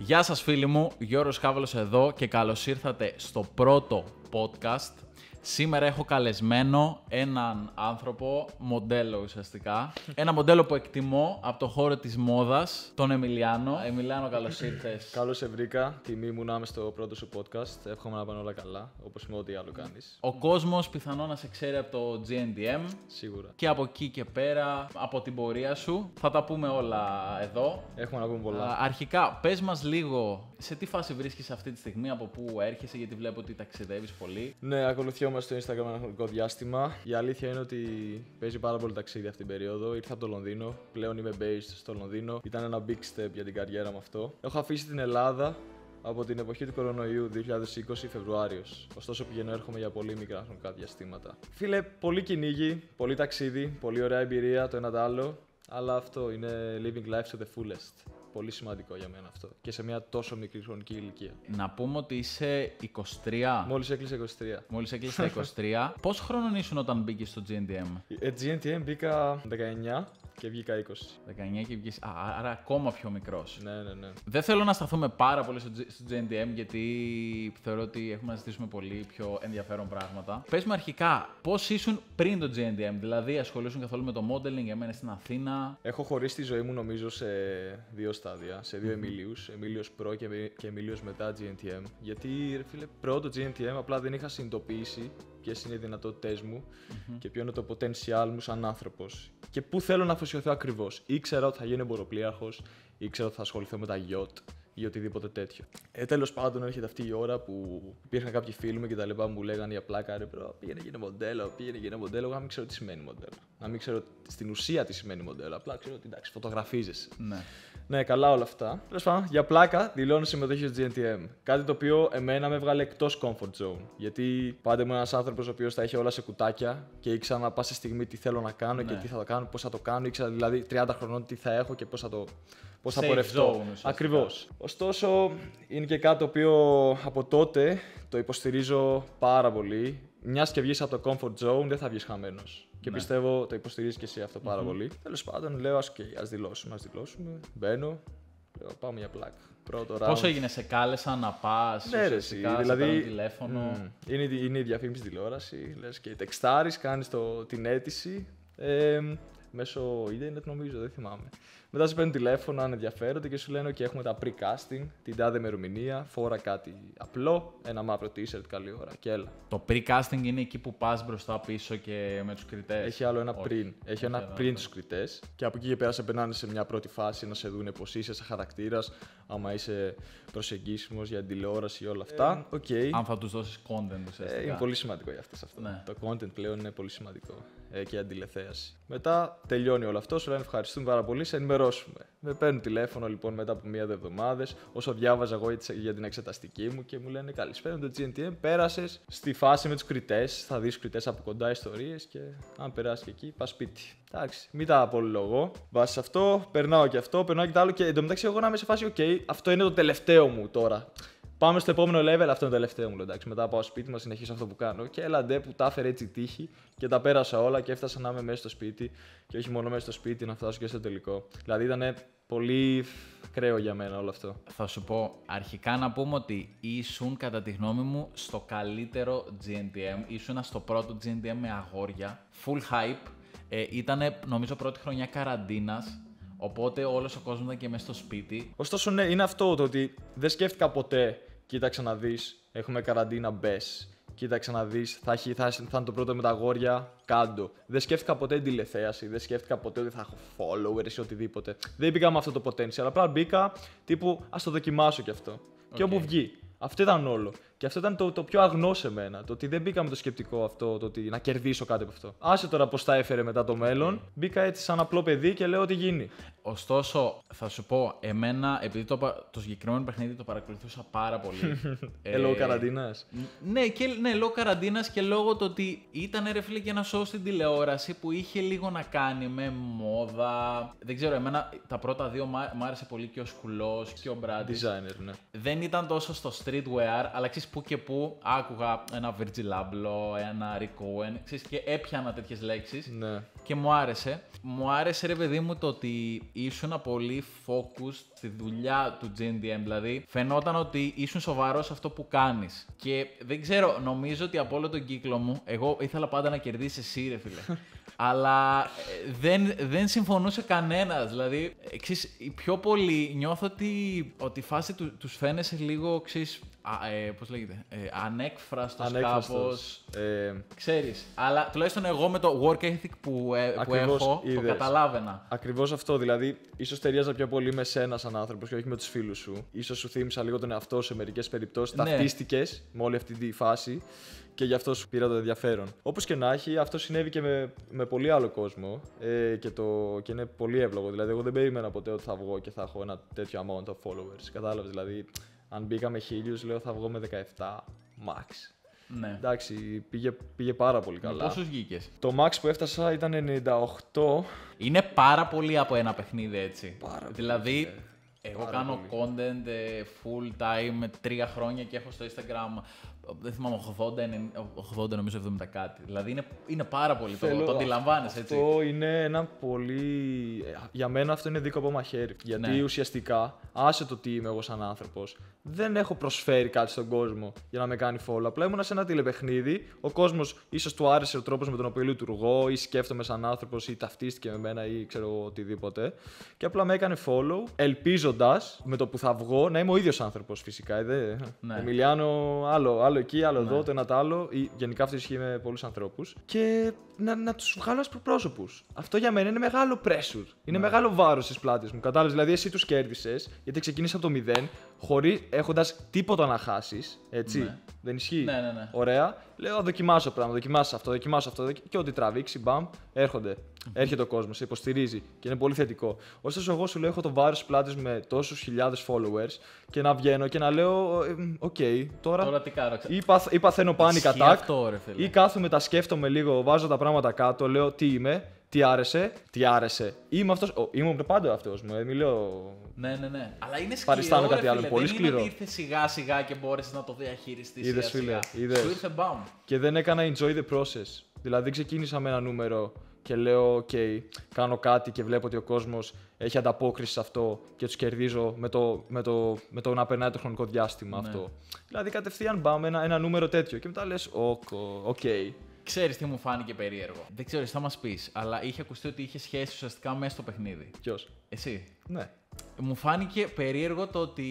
Γεια σας φίλοι μου, Γιώργος Χάβαλος εδώ και καλώς ήρθατε στο πρώτο podcast Σήμερα έχω καλεσμένο έναν άνθρωπο, μοντέλο ουσιαστικά. Ένα μοντέλο που εκτιμώ από το χώρο της μόδας, τον Εμιλιάνο. Εμιλιάνο, καλώς ήρθες. Καλώς σε βρήκα. Τιμή μου να είμαι στο πρώτο σου podcast. Εύχομαι να πάνε όλα καλά, όπως με ό,τι άλλο κάνεις. Ο κόσμος πιθανόν να σε ξέρει από το GNDM. Σίγουρα. Και από εκεί και πέρα, από την πορεία σου. Θα τα πούμε όλα εδώ. Έχουμε να πούμε πολλά. Α, αρχικά, πες μας λίγο σε τι φάση βρίσκεσαι αυτή τη στιγμή, από πού έρχεσαι, γιατί βλέπω ότι ταξιδεύεις πολύ; Ναι, ακολουθιόμαστε στο Instagram ένα χρονικό διάστημα. Η αλήθεια είναι ότι παίζει πάρα πολύ ταξίδι αυτή την περίοδο. Ήρθα από το Λονδίνο. Πλέον είμαι based στο Λονδίνο. Ήταν ένα big step για την καριέρα μου αυτό. Έχω αφήσει την Ελλάδα από την εποχή του κορονοϊού 2020 Φεβρουάριος. Ωστόσο πηγαίνω έρχομαι για πολύ μικρά χρονικά διαστήματα. Φίλε, πολύ κυνήγι, πολύ ταξίδι, πολύ ωραία εμπειρία το ένα το άλλο. Αλλά αυτό είναι living life to the fullest. Πολύ σημαντικό για μένα αυτό. Και σε μια τόσο μικρή χρονική ηλικία. Να πούμε ότι είσαι 23. Μόλις έκλεισε 23. Μόλις έκλεισε τα 23. Πόσο χρόνο ήσουν όταν μπήκες στο GNDM? Ε, GNTM μπήκα 19 και βγήκα 20. 19 και βγήκες... Α, άρα ακόμα πιο μικρός. Ναι, ναι, ναι. Δεν θέλω να σταθούμε πάρα πολύ στο, G- στο GNDM γιατί θεωρώ ότι έχουμε να ζητήσουμε πολύ πιο ενδιαφέρον πράγματα. Πες μου αρχικά, πώς ήσουν πριν το GNDM, δηλαδή ασχολούσουν καθόλου με το modeling, έμενε στην Αθήνα; Έχω χωρίσει τη ζωή μου νομίζω σε δύο στάδια, σε δύο Εμίλιους. Εμίλιος προ και, και Εμίλιος μετά GNTM. Γιατί, ρε φίλε, προ του GNTM απλά δεν είχα συνειδητοποιήσει ποιες είναι οι δυνατότητές μου και ποιο είναι το potential μου σαν άνθρωπος. Και πού θέλω να αφοσιωθώ ακριβώς. Ήξερα ότι θα γίνω εμποροπλίαρχο, ήξερα ότι θα ασχοληθώ με τα yacht ή οτιδήποτε τέτοιο. Ε, Τέλος πάντων, έρχεται αυτή η ώρα που υπήρχαν κάποιοι φίλοι μου και τα λοιπά που μου λέγανε για πλάκα, ρε bro, πήγαινε γίνε μοντέλο, πήγαινε γίνε μοντέλο. Εγώ να μην ξέρω τι σημαίνει μοντέλο. Να μην ξέρω στην ουσία τι σημαίνει μοντέλο. Απλά ξέρω ότι εντάξει, φωτογραφίζεσαι. Ναι. Ναι, καλά όλα αυτά. Τέλος πάντων, για πλάκα δηλώνω συμμετοχή στο GNTM. Κάτι το οποίο εμένα με έβγαλε εκτός comfort zone. Γιατί πάντα ήμουν ένας άνθρωπος ο οποίος τα είχε όλα σε κουτάκια και ήξερα να πάσα στιγμή τι θέλω να κάνω και Ναι. τι θα το κάνω, πώς θα το κάνω. Ήξερα δηλαδή 30 χρονών τι θα έχω και πώς θα το. Πώς θα Safe πορευτώ. zone, ουσιαστικά. Ακριβώς. Ωστόσο, είναι και κάτι το οποίο από τότε το υποστηρίζω πάρα πολύ. Μιας και βγεις από το comfort zone, δεν θα βγεις χαμένος. Και Ναι. πιστεύω το υποστηρίζεις και εσύ αυτό πάρα πολύ. Τέλος πάντων, λέω, ας ας δηλώσουμε, ας δηλώσουμε. Μπαίνω, λέω, πάμε για πλάκα. Πρώτο round. Πώς έγινε, σε κάλεσαν να πας, Ναι, ρε, ουσιαστικά, εσύ, σε δηλαδή. παίρνουν τηλέφωνο; μμ, είναι, η- είναι η διαφήμιση τηλεόραση. Λες και τεξτάρει, κάνεις την αίτηση. Ε, μέσω ίντερνετ νομίζω, δεν θυμάμαι. Μετά σου παίρνουν τηλέφωνο αν ενδιαφέρονται και σου λένε: OK, έχουμε τα pre-casting, την τάδε ημερομηνία, φόρα κάτι απλό, ένα μαύρο t-shirt, καλή ώρα και έλα. Το pre-casting είναι εκεί που πας μπροστά πίσω και με τους κριτές. Έχει άλλο ένα Όχι. πριν. Έχει ένα άλλο πριν τους κριτές. Και από εκεί και πέρα σε περνάνε σε μια πρώτη φάση να σε δούνε πώ είσαι σαν χαρακτήρας, άμα είσαι προσεγγίσιμος για την τηλεόραση και όλα αυτά. Οκ. Αν θα τους δώσεις content ουσιαστικά. Ε, είναι πολύ σημαντικό για αυτές αυτό. Ναι. Το content πλέον είναι πολύ σημαντικό. Ε, και η τηλεθέαση. Μετά τελειώνει όλο αυτό, σου λένε ευχαριστούμε πάρα πολύ, θα σε ενημερώσουμε. Με παίρνουν τηλέφωνο λοιπόν μετά από μία-δύο εβδομάδες, όσο διάβαζα εγώ για τις- για την εξεταστική μου και μου λένε Καλησπέρα, το GNTM. Πέρασες στη φάση με τους κριτές. Θα δεις κριτές από κοντά ιστορίες και αν περάσεις και εκεί, πας σπίτι. Εντάξει, μην τα πολυλογώ. Βάσει αυτό, περνάω και αυτό, περνάω και το άλλο και εντωμεταξύ εγώ να είμαι σε φάση, OK, αυτό είναι το τελευταίο μου τώρα. Πάμε στο επόμενο level, αυτό είναι το τελευταίο μου. λέω, Εντάξει, μετά πάω σπίτι να συνεχίσω αυτό που κάνω. Και έλα ντε που τα έφερε έτσι η τύχη και τα πέρασα όλα και έφτασα να είμαι μέσα στο σπίτι. Και όχι μόνο μέσα στο σπίτι, να φτάσω και στο τελικό. Δηλαδή ήταν πολύ κρέο για μένα όλο αυτό. Θα σου πω, αρχικά να πούμε ότι ήσουν κατά τη γνώμη μου στο καλύτερο GNTM. Ήσουν στο πρώτο GNTM με αγόρια. Full hype. Ε, ήταν νομίζω πρώτη χρονιά καραντίνας. Οπότε όλος ο κόσμος ήταν και μέσα στο σπίτι. Ωστόσο, ναι, είναι αυτό το ότι δεν σκέφτηκα ποτέ, κοίταξε να δεις, έχουμε καραντίνα, μπες. Κοίταξε να δεις, θα, έχει- θα, θα είναι το πρώτο με τα αγόρια, κάντο. Δεν σκέφτηκα ποτέ την τηλεθέαση, δεν σκέφτηκα ποτέ ότι θα έχω followers ή οτιδήποτε. Δεν μπήκα με αυτό το potential. Απλά μπήκα τύπου ας το δοκιμάσω κι αυτό. Και Οκ. όπου βγει. Αυτό ήταν όλο. Και αυτό ήταν το, το πιο αγνό σε μένα. Το ότι δεν μπήκα με το σκεπτικό αυτό, το ότι να κερδίσω κάτι από αυτό. Άσε τώρα πώς τα έφερε μετά το μέλλον. Μπήκα έτσι σαν απλό παιδί και λέω ότι γίνει. Ωστόσο, θα σου πω, εμένα, επειδή το, πα- το συγκεκριμένο παιχνίδι το παρακολουθούσα πάρα πολύ. Ε, λόγω καραντίνας. Ναι, και, ναι, λόγω καραντίνας και λόγω το ότι ήταν ρε φίλε και ένα show στην τηλεόραση που είχε λίγο να κάνει με μόδα. Δεν ξέρω, εμένα τα πρώτα δύο μ' μ' άρεσε πολύ και ο Σκουλός και ο Μπράντι. Designer, ναι. Δεν ήταν τόσο στο streetwear, αλλά ξέρεις που και που άκουγα ένα Virgil Abloh, ένα Rick Owen, ξέρεις, και έπιανα τέτοιες λέξεις Ναι. και μου άρεσε. Μου άρεσε ρε παιδί μου το ότι ήσουν πολύ focus στη δουλειά του GNDM, δηλαδή φαινόταν ότι ήσουν σοβαρός σε αυτό που κάνεις. Και δεν ξέρω, νομίζω ότι από όλο τον κύκλο μου, εγώ ήθελα πάντα να κερδίσει εσύ ρε φίλε. Αλλά ε, δεν, δεν συμφωνούσε κανένας. Δηλαδή, εξής, οι πιο πολύ νιώθω ότι, ότι η φάση του, τους φαίνεσαι λίγο, ξέρεις, α, ε, πώς λέγεται, ε, ανέκφραστος, Ανέκφραστος. κάπως. Ε, Ξέρεις, αλλά τουλάχιστον εγώ με το work ethic που, ε, που Ακριβώς, έχω, το είδες. καταλάβαινα. Ακριβώς αυτό. Δηλαδή, ίσως ταιριάζα πιο πολύ με σένα σαν άνθρωπος και όχι με τους φίλους σου. σω σου θύμισα λίγο τον εαυτό σε μερικές περιπτώσεις. Ναι. Ταυτίστηκες με όλη αυτή τη φάση και γι' αυτό σου πήρα το ενδιαφέρον. Όπως και να έχει, αυτό συνέβη και με, με πολύ άλλο κόσμο ε, και, το, και είναι πολύ εύλογο. Δηλαδή, εγώ δεν περίμενα ποτέ ότι θα βγω και θα έχω ένα τέτοιο amount of followers. Κατάλαβες. Δηλαδή, αν μπήκα με χίλιου, λέω θα βγω με 17 max. Ναι. Εντάξει, πήγε, πήγε πάρα πολύ Με καλά. πόσους βγήκες; Το max που έφτασα ήταν 98. Είναι πάρα πολύ από ένα παιχνίδι έτσι. Πάρα πολύ, δηλαδή, φίλε. εγώ Πάρα κάνω content ε, full time με τρία χρόνια και έχω στο Instagram, δεν θυμάμαι, 80, 90, 80 νομίζω 70 κάτι. Δηλαδή είναι, είναι πάρα πολύ, το, Θέλω- το αντιλαμβάνεσαι έτσι. Αυτό είναι ένα πολύ. Για μένα αυτό είναι δίκοπο μαχαίρι. Γιατί Ναι. ουσιαστικά, άσε το τι είμαι εγώ σαν άνθρωπος, δεν έχω προσφέρει κάτι στον κόσμο για να με κάνει follow. Απλά ήμουν σε ένα τηλεπαιχνίδι. Ο κόσμος ίσως του άρεσε ο τρόπος με τον οποίο λειτουργώ, ή σκέφτομαι σαν άνθρωπος, ή ταυτίστηκε με μένα, ή ξέρω εγώ οτιδήποτε. Και απλά με έκανε follow, ελπίζοντας με το που θα βγω να είμαι ο ίδιος άνθρωπος φυσικά. ε, δε. Ναι. Εμιλιάνο, άλλο, άλλο εκεί, άλλο εδώ, το ένα το άλλο. Ή, γενικά αυτό ισχύει με πολλούς ανθρώπους. Και να, να τους βγάλω ως προπρόσωπου. Αυτό για μένα είναι μεγάλο pressure. Είναι μεγάλο βάρος στι πλάτε μου. Κατάλαβες. Δηλαδή, εσύ τους κέρδισες, γιατί ξεκίνησα από το μηδέν, χωρί έχοντας τίποτα να χάσεις. Έτσι. Ναι. Δεν ισχύει; Ναι, ναι, ναι. Ωραία. Λέω, δοκιμάσω πράγμα, δοκιμάσω αυτό, δοκιμάσω αυτό. δοκι- Και ό,τι τραβήξει, μπαμ, έρχονται. Έρχεται ο κόσμος, σε υποστηρίζει και είναι πολύ θετικό. Ωστόσο, εγώ σου λέω, έχω το βάρος πλάτης με τόσους χιλιάδες followers και να βγαίνω και να λέω, ε, μ, οκ, τώρα. Τώρα τι κάνω, Ή, παθ, ή παθαίνω panic Ισχύει attack. αυτό, ρε φίλε. Ή κάθομαι, τα σκέφτομαι λίγο, βάζω τα πράγματα κάτω, λέω τι είμαι, τι άρεσε, τι άρεσε. Είμαι αυτός. Ήμουν πάντα αυτός μου, ε, μην λέω. Ναι, ναι, ναι. Αλλά είναι σκληρό, Παριστάνω ρε κάτι φίλε. άλλο, πολύ δεν σκληρό. είναι ότι ήρθες σιγά σιγά και μπόρεσες να το διαχειριστείς Είδες, σιγά φίλε, σιγά. είδες. Σου ήρθε μπαμ. Και δεν έκανα enjoy the process. Δηλαδή ξεκίνησα με ένα νούμερο και λέω, OK, κάνω κάτι και βλέπω ότι ο κόσμος έχει ανταπόκριση σε αυτό και τους κερδίζω με το, με, το, με το να περνάει το χρονικό διάστημα Ναι. αυτό. Δηλαδή κατευθείαν πάμε ένα, ένα νούμερο τέτοιο και μετά λες, OK. Ξέρεις τι μου φάνηκε περίεργο. Δεν ξέρω, εσύ θα μας πεις, αλλά είχε ακουστεί ότι είχε σχέση ουσιαστικά μέσα στο παιχνίδι. Ποιος; Εσύ. Ναι. Μου φάνηκε περίεργο το ότι.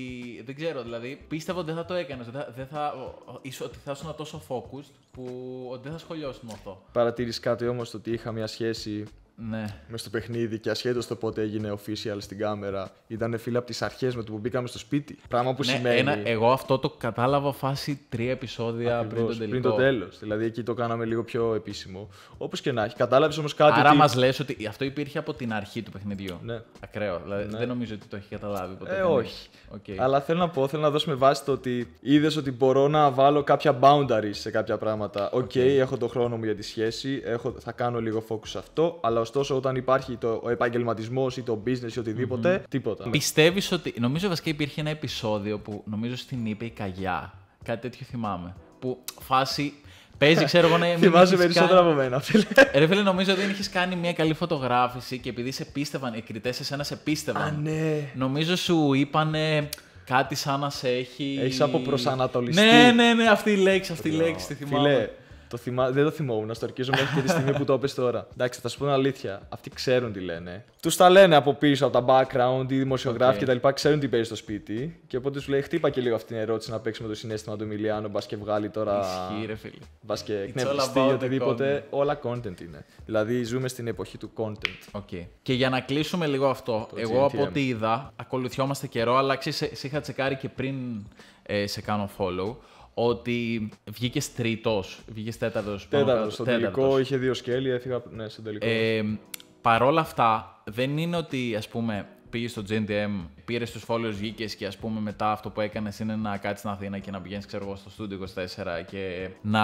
Δεν ξέρω, δηλαδή πίστευα ότι δεν θα το έκανες. Δεν θα, δεν θα, ο- ο- ίσως ότι θα ήσουν τόσο focused που ότι δεν θα σχολιώσουν με αυτό. Παρατήρησε κάτι όμως το ότι είχα μια σχέση Ναι. μες στο παιχνίδι και ασχέτως το πότε έγινε official στην κάμερα, ήταν φίλε από τις αρχές με το που μπήκαμε στο σπίτι. Πράγμα που ναι σημαίνει. ένα, εγώ αυτό το κατάλαβα φάση τρία επεισόδια πριν Ακριβώς, τον τελικό. πριν το τέλος. Δηλαδή εκεί το κάναμε λίγο πιο επίσημο. Όπως και να έχει. Κατάλαβες όμως κάτι. Άρα ότι... μας λες ότι αυτό υπήρχε από την αρχή του παιχνιδιού. Ναι. Ακραίο. Δηλαδή δεν νομίζω ότι το έχει καταλάβει ποτέ. Ε, κανείς. όχι. Οκ. Αλλά θέλω να πω, θέλω να δώσουμε βάση το ότι είδες ότι μπορώ να βάλω κάποια boundaries σε κάποια πράγματα. Οκ, έχω το χρόνο μου για τη σχέση, έχω, θα κάνω λίγο focus σε αυτό, αλλά ωστόσο όταν υπάρχει το, ο επαγγελματισμός ή το business ή οτιδήποτε, τίποτα. Πιστεύεις ότι. Νομίζω βασικά υπήρχε ένα επεισόδιο που νομίζω στην είπε η Καγιά. Κάτι τέτοιο θυμάμαι. Που φάση. Παίζει, ξέρω εγώ να μην Θυμάσαι έχεις περισσότερα κάνει- από μένα, φίλε. Ε, Ρε φίλε, νομίζω ότι δεν είχες κάνει μια καλή φωτογράφηση και επειδή σε πίστευαν, οι κριτές εσένα σε πίστευαν. Α, ναι. Νομίζω σου είπανε κάτι σαν να σε έχει. Έχεις αποπροσανατολιστεί. Ναι, ναι, ναι, αυτή η λέξη, αυτή η λέξη, τη θυμάμαι. Φίλε, το θυμά... δεν το θυμόμουν, στο ορκίζομαι μέχρι και τη στιγμή που το είπες τώρα. Εντάξει, θα σου πω την αλήθεια. Αυτοί ξέρουν τι λένε. Τους τα λένε από πίσω, από τα background, οι δημοσιογράφοι Οκ. κτλ. Ξέρουν τι παίζει στο σπίτι. Και οπότε σου λέει: Χτύπα και λίγο αυτή την ερώτηση να παίξει με το συναίσθημα του Εμιλιάνο. Μπας και βγάλει τώρα. Ισχύει, ρε φίλε. Μπας και all εκνευριστεί about the οτιδήποτε. Όλα content είναι. Δηλαδή ζούμε στην εποχή του content. Οκ. Και για να κλείσουμε λίγο αυτό, Το εγώ από GNTM. ό,τι είδα, ακολουθιόμαστε καιρό, αλλά ξέρεις, σε, σε είχα τσεκάρει και πριν ε, σε κάνω follow, ότι βγήκε τρίτος, βγήκε τέταρτος. Τέταρτος. Στο τελικό είχε δύο σκέλη, έφυγα. Ναι, στο τελικό. Ε, παρόλα αυτά, δεν είναι ότι ας πούμε πήγες στο GNTM, πήρες τους followers, βγήκε και ας πούμε μετά αυτό που έκανες είναι να κάτσεις στην Αθήνα και να πηγαίνεις, ξέρω εγώ, στο Studio 24 και να.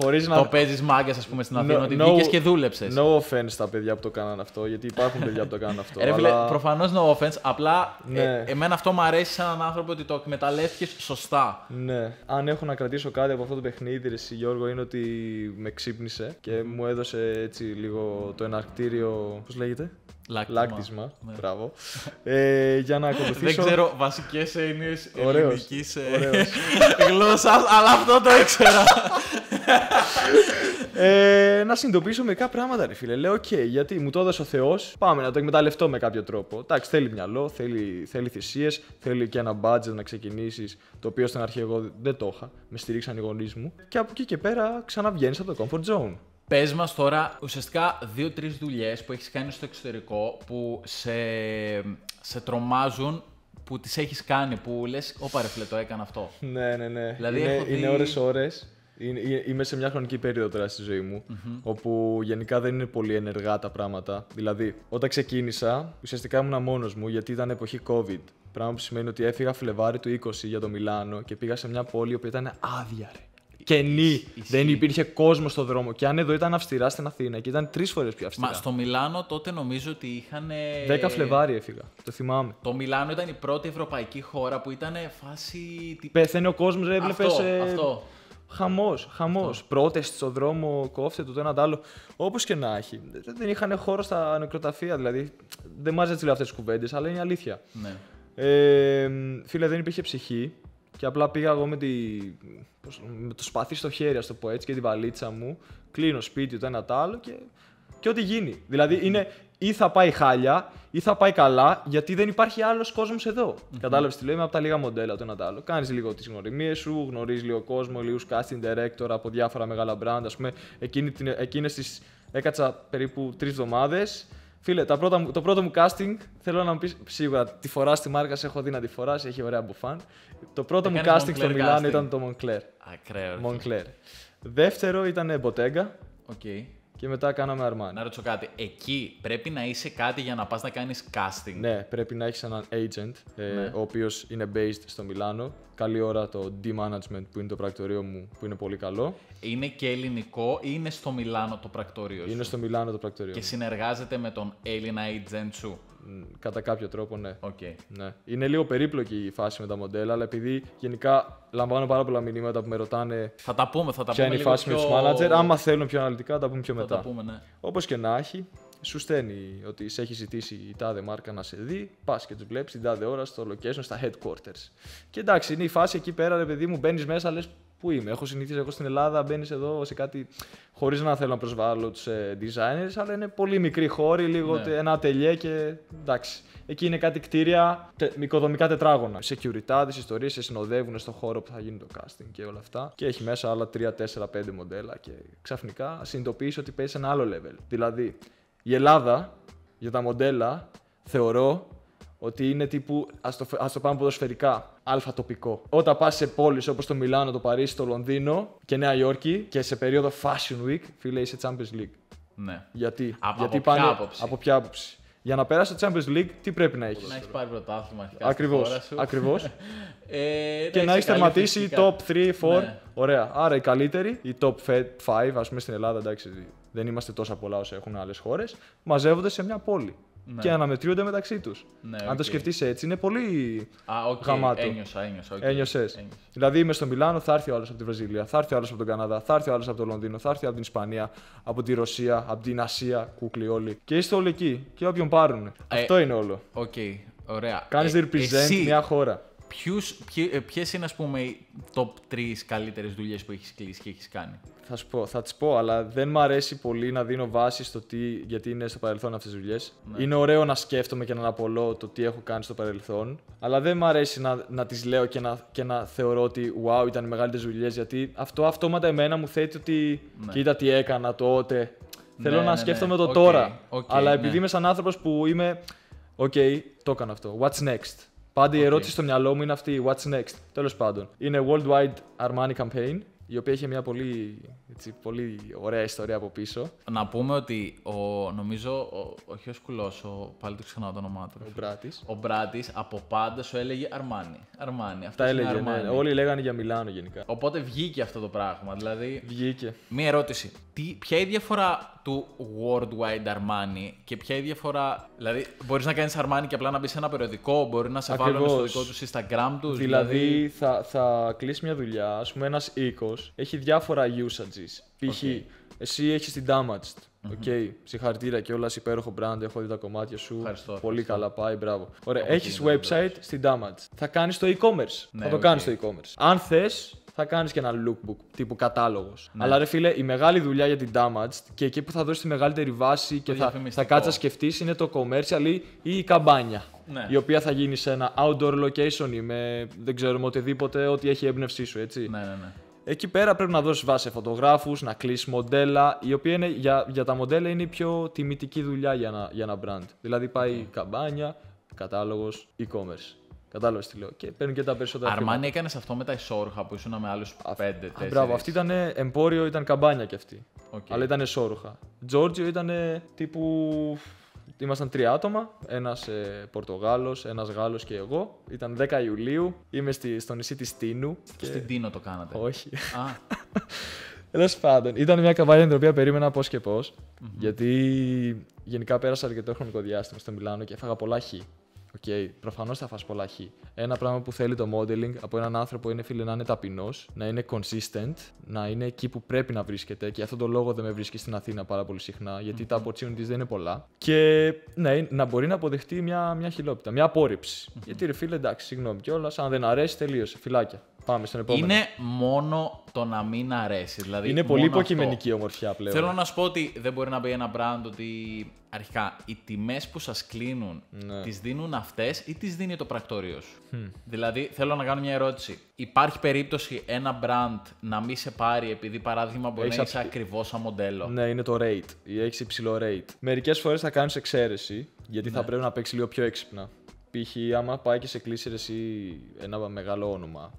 Χωρίς το να- παίζεις μάγκας, ας πούμε, στην Αθήνα. No- ότι no- βγήκες και δούλεψες. No offense στα παιδιά που το κάναν αυτό, γιατί υπάρχουν παιδιά που το κάναν αυτό. Ε, Ρε φίλε, αλλά... προφανώς no offense. Απλά Ναι. ε, εμένα αυτό μου αρέσει σαν έναν άνθρωπο ότι το εκμεταλλεύτηκες σωστά. Ναι. Αν έχω να κρατήσω κάτι από αυτό το παιχνίδι, ρε, εσύ, Γιώργο, είναι ότι με ξύπνησε και μου έδωσε έτσι λίγο το εναρκτήριο. Πώς λέγεται; Λάκτισμα. Λάκτισμα. Ναι. Μπράβο. Ε, για να Δεν ακολουθήσω. ξέρω βασικές έννοιες Ωραίος, ελληνικής ωραίος. γλώσσας, αλλά αυτό το ήξερα. Ε, να συνειδητοποιήσω μερικά πράγματα, ρε φίλε. Λέω, οκ, γιατί μου το έδωσε ο Θεός. Πάμε να το εκμεταλλευτώ με κάποιο τρόπο. Εντάξει, θέλει μυαλό, θέλει, θέλει θυσίες, θέλει και ένα budget να ξεκινήσεις, το οποίο στην αρχή εγώ δεν το είχα. Με στηρίξαν οι γονείς μου. Και από εκεί και πέρα ξαναβγαίνεις από το comfort zone. Πες μας τώρα ουσιαστικά δύο-τρεις δουλειές που έχεις κάνει στο εξωτερικό που σε, σε τρομάζουν που τις έχεις κάνει, που λες, Ωπα ρε φίλε, το έκανα αυτό. Ναι, ναι, ναι. Δηλαδή, είναι, έχω δει- είναι ώρες ώρες. Είναι, ε- είμαι σε μια χρονική περίοδο τώρα στη ζωή μου, όπου γενικά δεν είναι πολύ ενεργά τα πράγματα. Δηλαδή, όταν ξεκίνησα, ουσιαστικά ήμουν μόνος μου γιατί ήταν εποχή COVID. Πράγμα που σημαίνει ότι έφυγα Φλεβάρι του 20 για το Μιλάνο και πήγα σε μια πόλη που ήταν άδεια, ρε. Κενή. Ισχύει. Δεν υπήρχε κόσμος στο δρόμο. Και αν εδώ ήταν αυστηρά στην Αθήνα και ήταν τρεις φορές πιο αυστηρά. Μα στο Μιλάνο τότε νομίζω ότι είχαν. 10 Φλεβάρι έφυγα. Το θυμάμαι. Το Μιλάνο ήταν η πρώτη ευρωπαϊκή χώρα που ήταν φάση. τι- Πεθαίνει ο κόσμος, ρε, έβλεπες. Αυτό, αυτό. Χαμός, χαμός. Πρώτε στο δρόμο, κόφτε το, το ένα το άλλο. Όπως και να έχει. Δεν είχαν χώρο στα νεκροταφεία, δηλαδή. Δεν μ' άρεσε αυτές τις κουβέντες, αλλά είναι αλήθεια. Ναι. Ε, φίλε, δεν υπήρχε ψυχή και απλά πήγα εγώ με, τη, πώς- με το σπαθί στο χέρι, ας το πω έτσι, και τη βαλίτσα μου. Κλείνω σπίτι το ένα το άλλο και, και ό,τι γίνει. Δηλαδή είναι ή θα πάει χάλια ή θα πάει καλά, γιατί δεν υπάρχει άλλος κόσμος εδώ. Κατάλαβες τι λέω, είμαι από τα λίγα μοντέλα το ένα το άλλο. Κάνεις λίγο τις γνωριμίες σου, γνωρίζεις λίγο κόσμο, λίγους casting director από διάφορα μεγάλα brand. Α πούμε, εκείνες τις έκατσα περίπου τρεις εβδομάδες. Φίλε, τα πρώτα, μου- το πρώτο μου casting θέλω να μου πεις σίγουρα τη φορά στη μάρκα, σε έχω δει να τη φοράς, έχει ωραία μπουφάν. Το πρώτο μου Έκανες casting στο Moncler Μιλάνο casting. ήταν το Moncler. Ακραίο. ρε. Moncler. Δεύτερο ήταν Bottega Οκ. Και μετά κάναμε Armani. Να ρωτήσω κάτι. Εκεί πρέπει να είσαι κάτι για να πας να κάνεις casting; Ναι, πρέπει να έχεις έναν agent, ε, Ναι. ο οποίος είναι based στο Μιλάνο. Καλή ώρα το D-Management που είναι το πρακτορείο μου, που είναι πολύ καλό. Είναι και ελληνικό ή είναι στο Μιλάνο το πρακτορείο σου; Είναι στο Μιλάνο το πρακτορείο Και μου. συνεργάζεται με τον Έλληνα agent σου; Μ, Κατά κάποιο τρόπο, ναι. Οκ. ναι. Είναι λίγο περίπλοκη η φάση με τα μοντέλα, αλλά επειδή γενικά λαμβάνω πάρα πολλά μηνύματα που με ρωτάνε Θα τα πούμε, θα τα ποια πούμε. είναι η λίγο φάση με πιο... τους manager. Άμα θέλουν πιο αναλυτικά, τα πούμε πιο Θα μετά. τα πούμε, ναι. Όπως και να έχει, σου στέλνει ότι σε έχει ζητήσει η τάδε μάρκα να σε δει, πας και τους βλέπεις την τάδε ώρα στο location, στα headquarters. Και εντάξει, είναι η φάση εκεί πέρα, ρε παιδί μου, μπαίνεις μέσα, λες πού είμαι; Έχω συνηθίσει εγώ στην Ελλάδα, μπαίνεις εδώ σε κάτι χωρίς να θέλω να προσβάλλω τους ε, designers, αλλά είναι πολύ μικρή χώρη, λίγο Ναι. τε- ένα ατελιέ και εντάξει. Εκεί είναι κάτι κτίρια, τε, οικοδομικά τετράγωνα. Security, ιστορίες σε συνοδεύουν στο χώρο που θα γίνει το casting και όλα αυτά. Και έχει μέσα άλλα 3, 4, 5 μοντέλα και ξαφνικά συνειδητοποιείς ότι παίζει ένα άλλο level. Δηλαδή, η Ελλάδα για τα μοντέλα θεωρώ ότι είναι τύπου, ας το, ας το πάμε ποδοσφαιρικά, αλφα τοπικό. Όταν πας σε πόλεις όπως το Μιλάνο, το Παρίσι, το Λονδίνο και Νέα Υόρκη και σε περίοδο Fashion Week, φίλε είσαι Champions League. ναι. Γιατί, Από- Γιατί από ποια άποψη; Από ποια άποψη; Για να περάσει το Champions League, τι πρέπει να έχεις; Να έχεις πάρει πρωτάθλημα αρχικά στη χώρα Ακριβώς, σου. ακριβώς. Ε, και να έχεις έχεις τερματίσει top 3, 4. Ναι. Ωραία. Άρα οι καλύτεροι, οι top 5, ας πούμε στην Ελλάδα, εντάξει, δεν είμαστε τόσα πολλά όσο έχουν άλλες χώρες, μαζεύονται σε μια πόλη. Ναι. Και αναμετριούνται μεταξύ τους. Ναι, Αν το οκ. σκεφτείς έτσι, είναι πολύ Α, οκ, γαμάτο. ένιωσα, ένιωσα. οκ. Ένιωσες. Ένιωσα. Δηλαδή είμαι στο Μιλάνο, θα έρθει ο άλλος από τη Βραζιλία, θα έρθει ο άλλος από τον Καναδά, θα έρθει ο άλλος από το Λονδίνο, θα έρθει από την Ισπανία, από τη Ρωσία, από την Ασία, κούκλοι όλοι. Και είστε όλοι εκεί. Και όποιον πάρουν. Αυτό είναι όλο. Οκ, ωραία. Κάνεις Ε, represent εσύ, μια χώρα. Ποιους, ποιε, ποιες είναι, ας πούμε, οι top 3 καλύτερες δουλειές που έχεις κλείσει και έχεις κάνει; Θα σου πω, θα τις πω, αλλά δεν μ' αρέσει πολύ να δίνω βάση στο τι, γιατί είναι στο παρελθόν αυτές τις δουλειές. Ναι. Είναι ωραίο να σκέφτομαι και να αναπολώ το τι έχω κάνει στο παρελθόν, αλλά δεν μ' αρέσει να, να τις λέω και να, και να θεωρώ ότι wow, ήταν οι μεγαλύτερες δουλειές, γιατί αυτό αυτόματα εμένα μου θέτει ότι Ναι. κοίτα τι έκανα τότε. Θέλω Ναι, να ναι, σκέφτομαι ναι. το Οκ, τώρα. οκ, αλλά επειδή ναι. είμαι σαν άνθρωπος που είμαι, οκ, το έκανα αυτό, what's next; Πάντα η Οκ. ερώτηση στο μυαλό μου είναι αυτή, what's next; Τέλος πάντων. Είναι worldwide Armani campaign. Η οποία είχε μια πολύ, έτσι, πολύ ωραία ιστορία από πίσω. Να πούμε ότι ο, νομίζω, ο, όχι ο Σκουλός, ο, πάλι το ξανά το όνομά του. Ο Μπράτης. Ο Μπράτης από πάντα σου έλεγε Armani. Armani. Τα αυτός είναι έλεγε, ναι. Armani. Όλοι λέγανε για Μιλάνο γενικά. Οπότε βγήκε αυτό το πράγμα. Δηλαδή, Βγήκε. μία ερώτηση. Τι, ποια είναι η διαφορά του Worldwide Armani και ποια είναι η διαφορά. Δηλαδή, μπορείς να κάνεις Armani και απλά να μπεις σε ένα περιοδικό, μπορεί να σε βάλουν στο Ακριβώς. δικό τους Instagram τους. Δηλαδή θα, θα κλείσεις μια δουλειά, ας πούμε, ένας οίκος έχει διάφορα usages. Π.χ. Οκ. εσύ έχεις την Damaged. Οκ, συγχαρητήρια κιόλας, υπέροχο brand. Έχω δει τα κομμάτια σου. Ευχαριστώ, Πολύ ευχαριστώ. καλά πάει, μπράβο. Ωραία, Από έχεις εκεί είναι το website στην Damaged. Θα κάνεις το e-commerce. Ναι, θα το οκ. κάνει το e-commerce. Αν θες, θα κάνεις και ένα lookbook τύπου κατάλογος. Ναι. Αλλά ρε φίλε, η μεγάλη δουλειά για την Damaged και εκεί που θα δώσεις τη μεγαλύτερη βάση και θα, θα διαφημιστικό. κάτσεις να σκεφτείς είναι το commercial ή ή η καμπάνια. Ναι. Η οποία θα γίνει σε ένα outdoor location ή με δεν ξέρουμε οτιδήποτε, ό,τι έχει έμπνευσή σου, έτσι. Ναι, ναι, ναι. Εκεί πέρα πρέπει να δώσεις βάση σε φωτογράφους, να κλείσεις μοντέλα, η οποία είναι, για, για τα μοντέλα είναι η πιο τιμητική δουλειά για ένα, για ένα brand. Δηλαδή πάει καμπάνια, κατάλογος, e-commerce. Κατάλαβες τι λέω. Και παίρνουν και τα περισσότερα. Armani έκανες αυτό με τα εσώρουχα που ήσουν με άλλους πέντε, χρήματα. Α, τέσσερις. Μπράβο, αυτή ήταν Emporio, ήταν καμπάνια κι αυτή. Οκ. Αλλά ήταν εσώρουχα. Τζόρτζιο ήταν τύπου. Ήμασταν τρία άτομα. Ένας ε, Πορτογάλος, ένας Γάλλος και εγώ. Ήταν 10 Ιουλίου. Είμαι στη, στο νησί της Τίνου. Και... Στην Τίνο το κάνατε. Όχι. Α, Τέλος πάντων, ήταν μια καμπάνια την οποία περίμενα πώς και πώς. Γιατί γενικά πέρασα αρκετό χρονικό διάστημα στο Μιλάνο και έφαγα πολλά χ. Οκ, okay, προφανώς θα φας πολλά χ. Ένα πράγμα που θέλει το modeling από έναν άνθρωπο είναι φίλε να είναι ταπεινός, να είναι consistent, να είναι εκεί που πρέπει να βρίσκεται. Και γι' αυτόν τον λόγο δεν με βρίσκει στην Αθήνα πάρα πολύ συχνά, γιατί τα opportunities δεν είναι πολλά. Και ναι, να μπορεί να αποδεχτεί μια, μια χιλόπιτα, μια απόρριψη. Γιατί ρε φίλε, εντάξει, συγγνώμη κιόλας, αν δεν αρέσει, τελείωσε. Φυλάκια. Πάμε στον επόμενο. είναι μόνο το να μην αρέσει. Δηλαδή, είναι πολύ μόνο αυτό. υποκειμενική ομορφιά πλέον. Θέλω να σου πω ότι δεν μπορεί να πει ένα brand ότι αρχικά οι τιμές που σας κλείνουν Ναι. τις δίνουν αυτές ή τις δίνει το πρακτόριο σου; Δηλαδή, θέλω να κάνω μια ερώτηση. Υπάρχει περίπτωση ένα brand να μην σε πάρει επειδή παράδειγμα μπορεί Έχεις να είσαι απ- ακριβώς σαν μοντέλο; Ναι, είναι το rate. Ή έχεις υψηλό rate. Μερικές φορές θα κάνεις εξαίρεση, γιατί Ναι. θα πρέπει να παίξει λίγο πιο έξυπνα. Π.χ. άμα πάει και σε κλείσει εσύ ένα μεγάλο όνομα,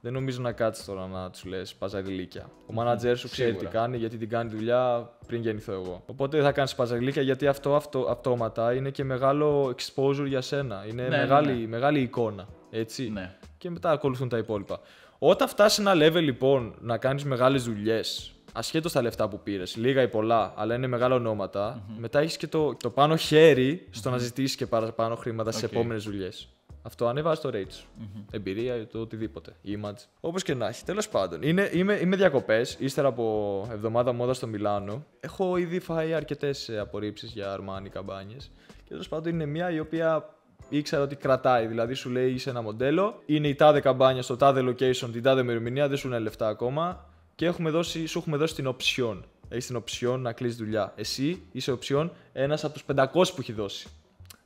δεν νομίζω να κάτσεις τώρα να τους λες παζαριλίκια. Ο μάνατζερ σου ξέρει τι Σίγουρα. κάνει, γιατί την κάνει δουλειά πριν γεννηθώ εγώ. Οπότε δεν θα κάνεις παζαριλίκια, γιατί αυτό, αυτό αυτόματα είναι και μεγάλο exposure για σένα. Είναι Ναι, ναι, μεγάλη, ναι. μεγάλη εικόνα. Έτσι. Ναι. Και μετά ακολουθούν τα υπόλοιπα. Όταν φτάσεις σε ένα level λοιπόν να κάνεις μεγάλες δουλειές, ασχέτως τα λεφτά που πήρες, λίγα ή πολλά, αλλά είναι μεγάλα ονόματα, μετά έχεις και το, το πάνω χέρι στο να ζητήσεις και παραπάνω χρήματα στι Οκ. επόμενες δουλειές. Αυτό ανεβάζει το rate σου. Εμπειρία ή το οτιδήποτε. Image. Όπως και να έχει. Τέλος πάντων. Είναι, είμαι, είμαι διακοπές, ύστερα από εβδομάδα μόδας στο Μιλάνο. Έχω ήδη φάει αρκετές απορρίψεις για Armani καμπάνιες. Και τέλος πάντων είναι μια η οποία ήξερα ότι κρατάει. Δηλαδή σου λέει είσαι ένα μοντέλο, είναι η τάδε καμπάνια στο τάδε location, την τάδε ημερομηνία, δεν σου είναι λεφτά ακόμα και έχουμε δώσει, σου έχουμε δώσει την οψιόν. Έχεις την οψιόν να κλείσει δουλειά. Εσύ είσαι οψιόν ένας από τους 500 που έχει δώσει.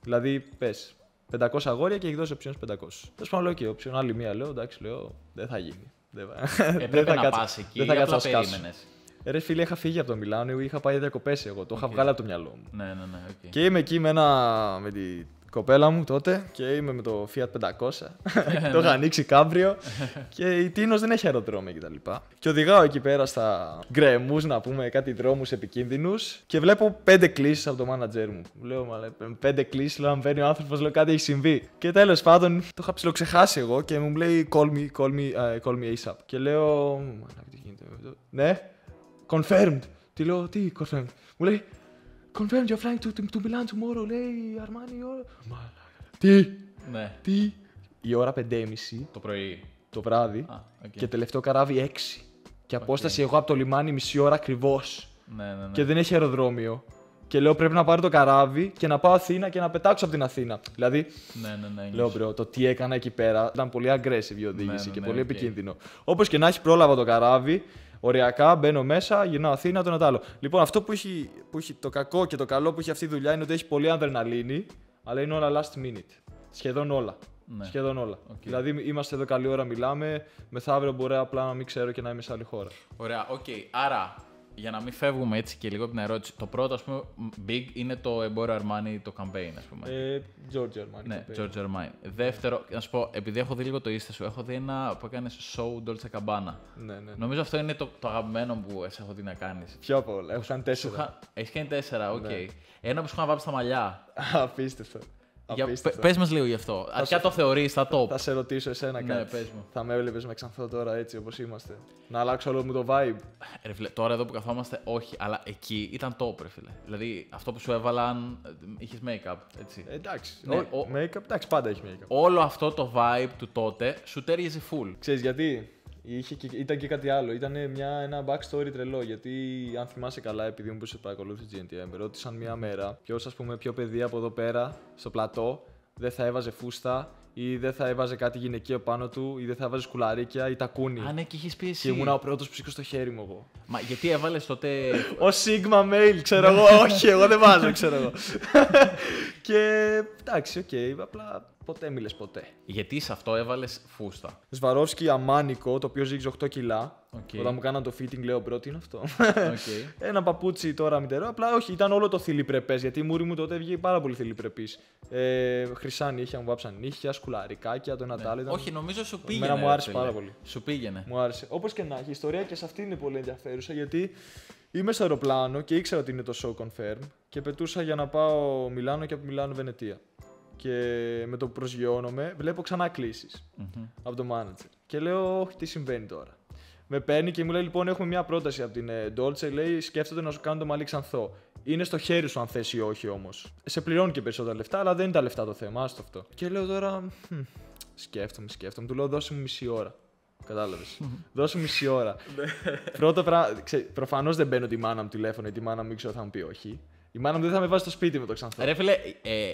Δηλαδή, πες, 500 αγόρια και έχει δώσει οψιόν 500. Τέλος πάντων, λέω και οψιόν άλλη μία, λέω εντάξει, λέω δεν θα γίνει. Δεν θα, Έπρεπε δεν θα να κάτσω- πας εκεί δεν θα ή κάτσω απλά να σκάσω. περίμενες. Ρε φίλε, είχα φύγει από το Μιλάνο, είχα πάει διακοπές εγώ. Το είχα βγάλει από το μυαλό μου. Ναι, ναι, ναι. οκ. Και είμαι εκεί με, ένα, με την κοπέλα μου τότε και είμαι με το Fiat 500. το είχα ανοίξει κάμπριο και η Τίνος δεν έχει αεροδρόμια κτλ. Και, και οδηγάω εκεί πέρα στα γκρεμούς, να πούμε, κάτι δρόμους επικίνδυνους και βλέπω πέντε κλήσεις από το μάνατζέρ μου. Μου Λέω, μα λέει, πέντε κλήσεις, λέω, αν με παίρνει ο άνθρωπος, λέω κάτι έχει συμβεί. Και τέλος πάντων το είχα ψιλοξεχάσει εγώ και μου λέει, call me, call me, ε, call me ASAP. Και λέω, «Μαλάκα, τι γίνεται εδώ». Ναι, confirmed. Τι λέω, τι confirmed. Μου λέει, Confirmed you're flying to, to, to Milan tomorrow, λέει Armani. ώρα». Μαλάκα. Τι, Ναι, τι. Η ώρα 5.30 το πρωί. το βράδυ Α, οκ. και τελευταίο καράβι 6. Και απόσταση εγώ από το λιμάνι μισή ώρα ακριβώς. Ναι, ναι, ναι. Και δεν έχει αεροδρόμιο. Και λέω πρέπει να πάρω το καράβι και να πάω Αθήνα και να πετάξω από την Αθήνα. Δηλαδή, Ναι, ναι, ναι. λέω bro, το τι έκανα εκεί πέρα ήταν πολύ aggressive η οδήγηση Ναι, ναι, και ναι, πολύ οκ. επικίνδυνο. Όπως και να έχει, πρόλαβα το καράβι. Οριακά μπαίνω μέσα, γυρνάω Αθήνα, το ένα το άλλο. Λοιπόν, αυτό που έχει, που έχει το κακό και το καλό που έχει αυτή η δουλειά είναι ότι έχει πολύ αδρεναλίνη, αλλά είναι όλα last minute. Σχεδόν όλα. Ναι. Σχεδόν όλα. Οκ. Δηλαδή, είμαστε εδώ καλή ώρα, μιλάμε. Μεθαύριο μπορεί απλά να μην ξέρω και να είμαι σε άλλη χώρα. Ωραία, οκ. Άρα, για να μην φεύγουμε έτσι και λίγο από την ερώτηση, το πρώτο, ας πούμε, big είναι το Emporio Armani, το campaign, ας πούμε. Ε, Giorgio Armani. ναι, campaign. Giorgio Armani. Δεύτερο, να σου πω, επειδή έχω δει λίγο το Insta σου, έχω δει ένα που έκανες show Dolce Gabbana. Ναι, ναι. Νομίζω αυτό είναι το, το αγαπημένο που σε έχω δει να κάνεις. Πιο απ' όλα. Έχω κάνει τέσσερα. Έχεις κάνει τέσσερα, οκ. Ναι. Ένα που σου είχαν βάψει τα μαλλιά. Απίστευτο. Για, Απίστευτο. πε μας λίγο γι' αυτό. Αρχικά το θεωρείς, θα το. Θα σε ρωτήσω εσένα Ναι, κάτι. πες μου. Θα με έβλεπες με ξανθό τώρα έτσι όπως είμαστε. Να αλλάξω όλο μου το vibe. Ρε φίλε, τώρα εδώ που καθόμαστε, όχι, αλλά εκεί ήταν top, ρε φίλε. Δηλαδή αυτό που σου έβαλαν, είχες make-up, έτσι. Ε, εντάξει. Ναι, Ο- ο- Make-up, εντάξει, πάντα έχει make-up. Όλο αυτό το vibe του τότε σου τέριαζε full. Ξέρεις γιατί; Είχε και, ήταν και κάτι άλλο. Ήταν μια, ένα backstory τρελό. Γιατί αν θυμάσαι καλά, επειδή μου σε παρακολούθησε GNTM, με ρώτησαν μια μέρα ποιος ας πούμε, ποιο παιδί από εδώ πέρα στο πλατό δεν θα έβαζε φούστα ή δεν θα έβαζε κάτι γυναικείο πάνω του ή δεν θα έβαζε σκουλαρίκια ή τακούνι. Α, ναι, και είχες πει εσύ. Και ήμουν ο πρώτος που σήκωσε το χέρι μου εγώ. Μα γιατί έβαλες τότε. Ο Sigma Mail, ξέρω εγώ. Όχι, εγώ δεν βάζω, ξέρω εγώ. και εντάξει, οκ, απλά ποτέ μη λες ποτέ. γιατί σε αυτό έβαλες φούστα. Swarovski αμάνικο, το οποίο ζύγιζε 8 κιλά. Οκ. Όταν μου κάναν το fitting, λέω bro, τι είναι αυτό; Οκ. Ένα παπούτσι τώρα μυτερό. Απλά όχι, ήταν όλο το θηλυπρεπές. Γιατί η μούρη μου τότε βγήκε πάρα πολύ θηλυπρεπή. Ε, χρυσά νύχια μου βάψαν νύχια, σκουλαρικάκια, το ένα το άλλο. Ήταν... Ναι. Όχι, νομίζω σου πήγαινε. Εμένα μου ρε άρεσε φίλε. πάρα πολύ. Σου πήγαινε. Μου άρεσε. Όπως και να έχει, η ιστορία και σε αυτή είναι πολύ ενδιαφέρουσα γιατί είμαι στο αεροπλάνο και ήξερα ότι είναι το show confirm και πετούσα για να πάω Μιλάνο και από Μιλάνο Βενετία. Και με το που προσγειώνομαι, βλέπω ξανά κλήσεις Μμμ. από το manager. Και λέω, Όχι, τι συμβαίνει τώρα. Με παίρνει και μου λέει: Λοιπόν, έχουμε μια πρόταση από την ε, Dolce. Λέει: Σκέφτεται να σου κάνω το μαλλί ξανθό. Είναι στο χέρι σου αν θες ή όχι όμως. Σε πληρώνει και περισσότερα λεφτά, αλλά δεν είναι τα λεφτά το θέμα. Άστο αυτό. Και λέω τώρα: «Μμ, Σκέφτομαι, σκέφτομαι. Του λέω: Δώσε μου μισή ώρα. Κατάλαβες. Δώσε μου μισή ώρα. Πρώτο πράγμα. Προφανώς δεν παίρνω τη μάνα μου τηλέφωνο γιατί η μάνα μου ήξερα θα μου πει όχι. Η μάνα μου δεν θα με βάζει στο σπίτι με το ξανθό. Ρε φίλε, ε,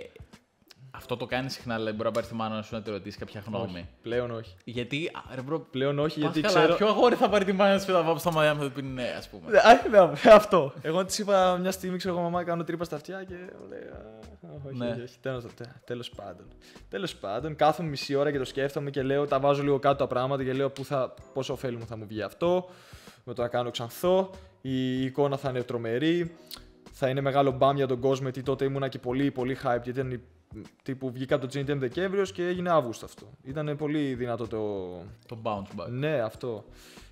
αυτό το κάνεις συχνά, δηλαδή μπορεί να πάρει τη μάνα σου να τη ρωτήσει κάποια γνώμη. Όχι. Πλέον όχι. Γιατί, α, ρε bro, Πλέον όχι πας γιατί καλά, ξέρω. Ποιο αγόρι θα πάρει τη μάνα σου και θα βάψει τα μαλλιά μου θα του πει ναι, ας πούμε. Ναι, α, ναι, αυτό. Εγώ της είπα μια στιγμή, ξέρω εγώ, μαμά, κάνω τρύπα στα αυτιά και μου λέει. «Α, Όχι, Ναι. όχι, όχι. Τέλος, τέλος πάντων. Τέλος πάντων, κάθομαι μισή ώρα και το σκέφτομαι και λέω, τα βάζω λίγο κάτω τα πράγματα και λέω πού θα, πόσο ωφέλιμο θα μου βγει αυτό. Με το να κάνω ξανθό. Η εικόνα θα είναι τρομερή. Θα είναι μεγάλο μπαμ για τον κόσμο γιατί τότε ήμουνα και πολύ, πολύ hype. Γιατί ήταν η- τύπου βγήκα από το GNTM Δεκέμβριος και έγινε Αύγουστο αυτό. Ήταν πολύ δυνατό το, Το bounce back. ναι, αυτό.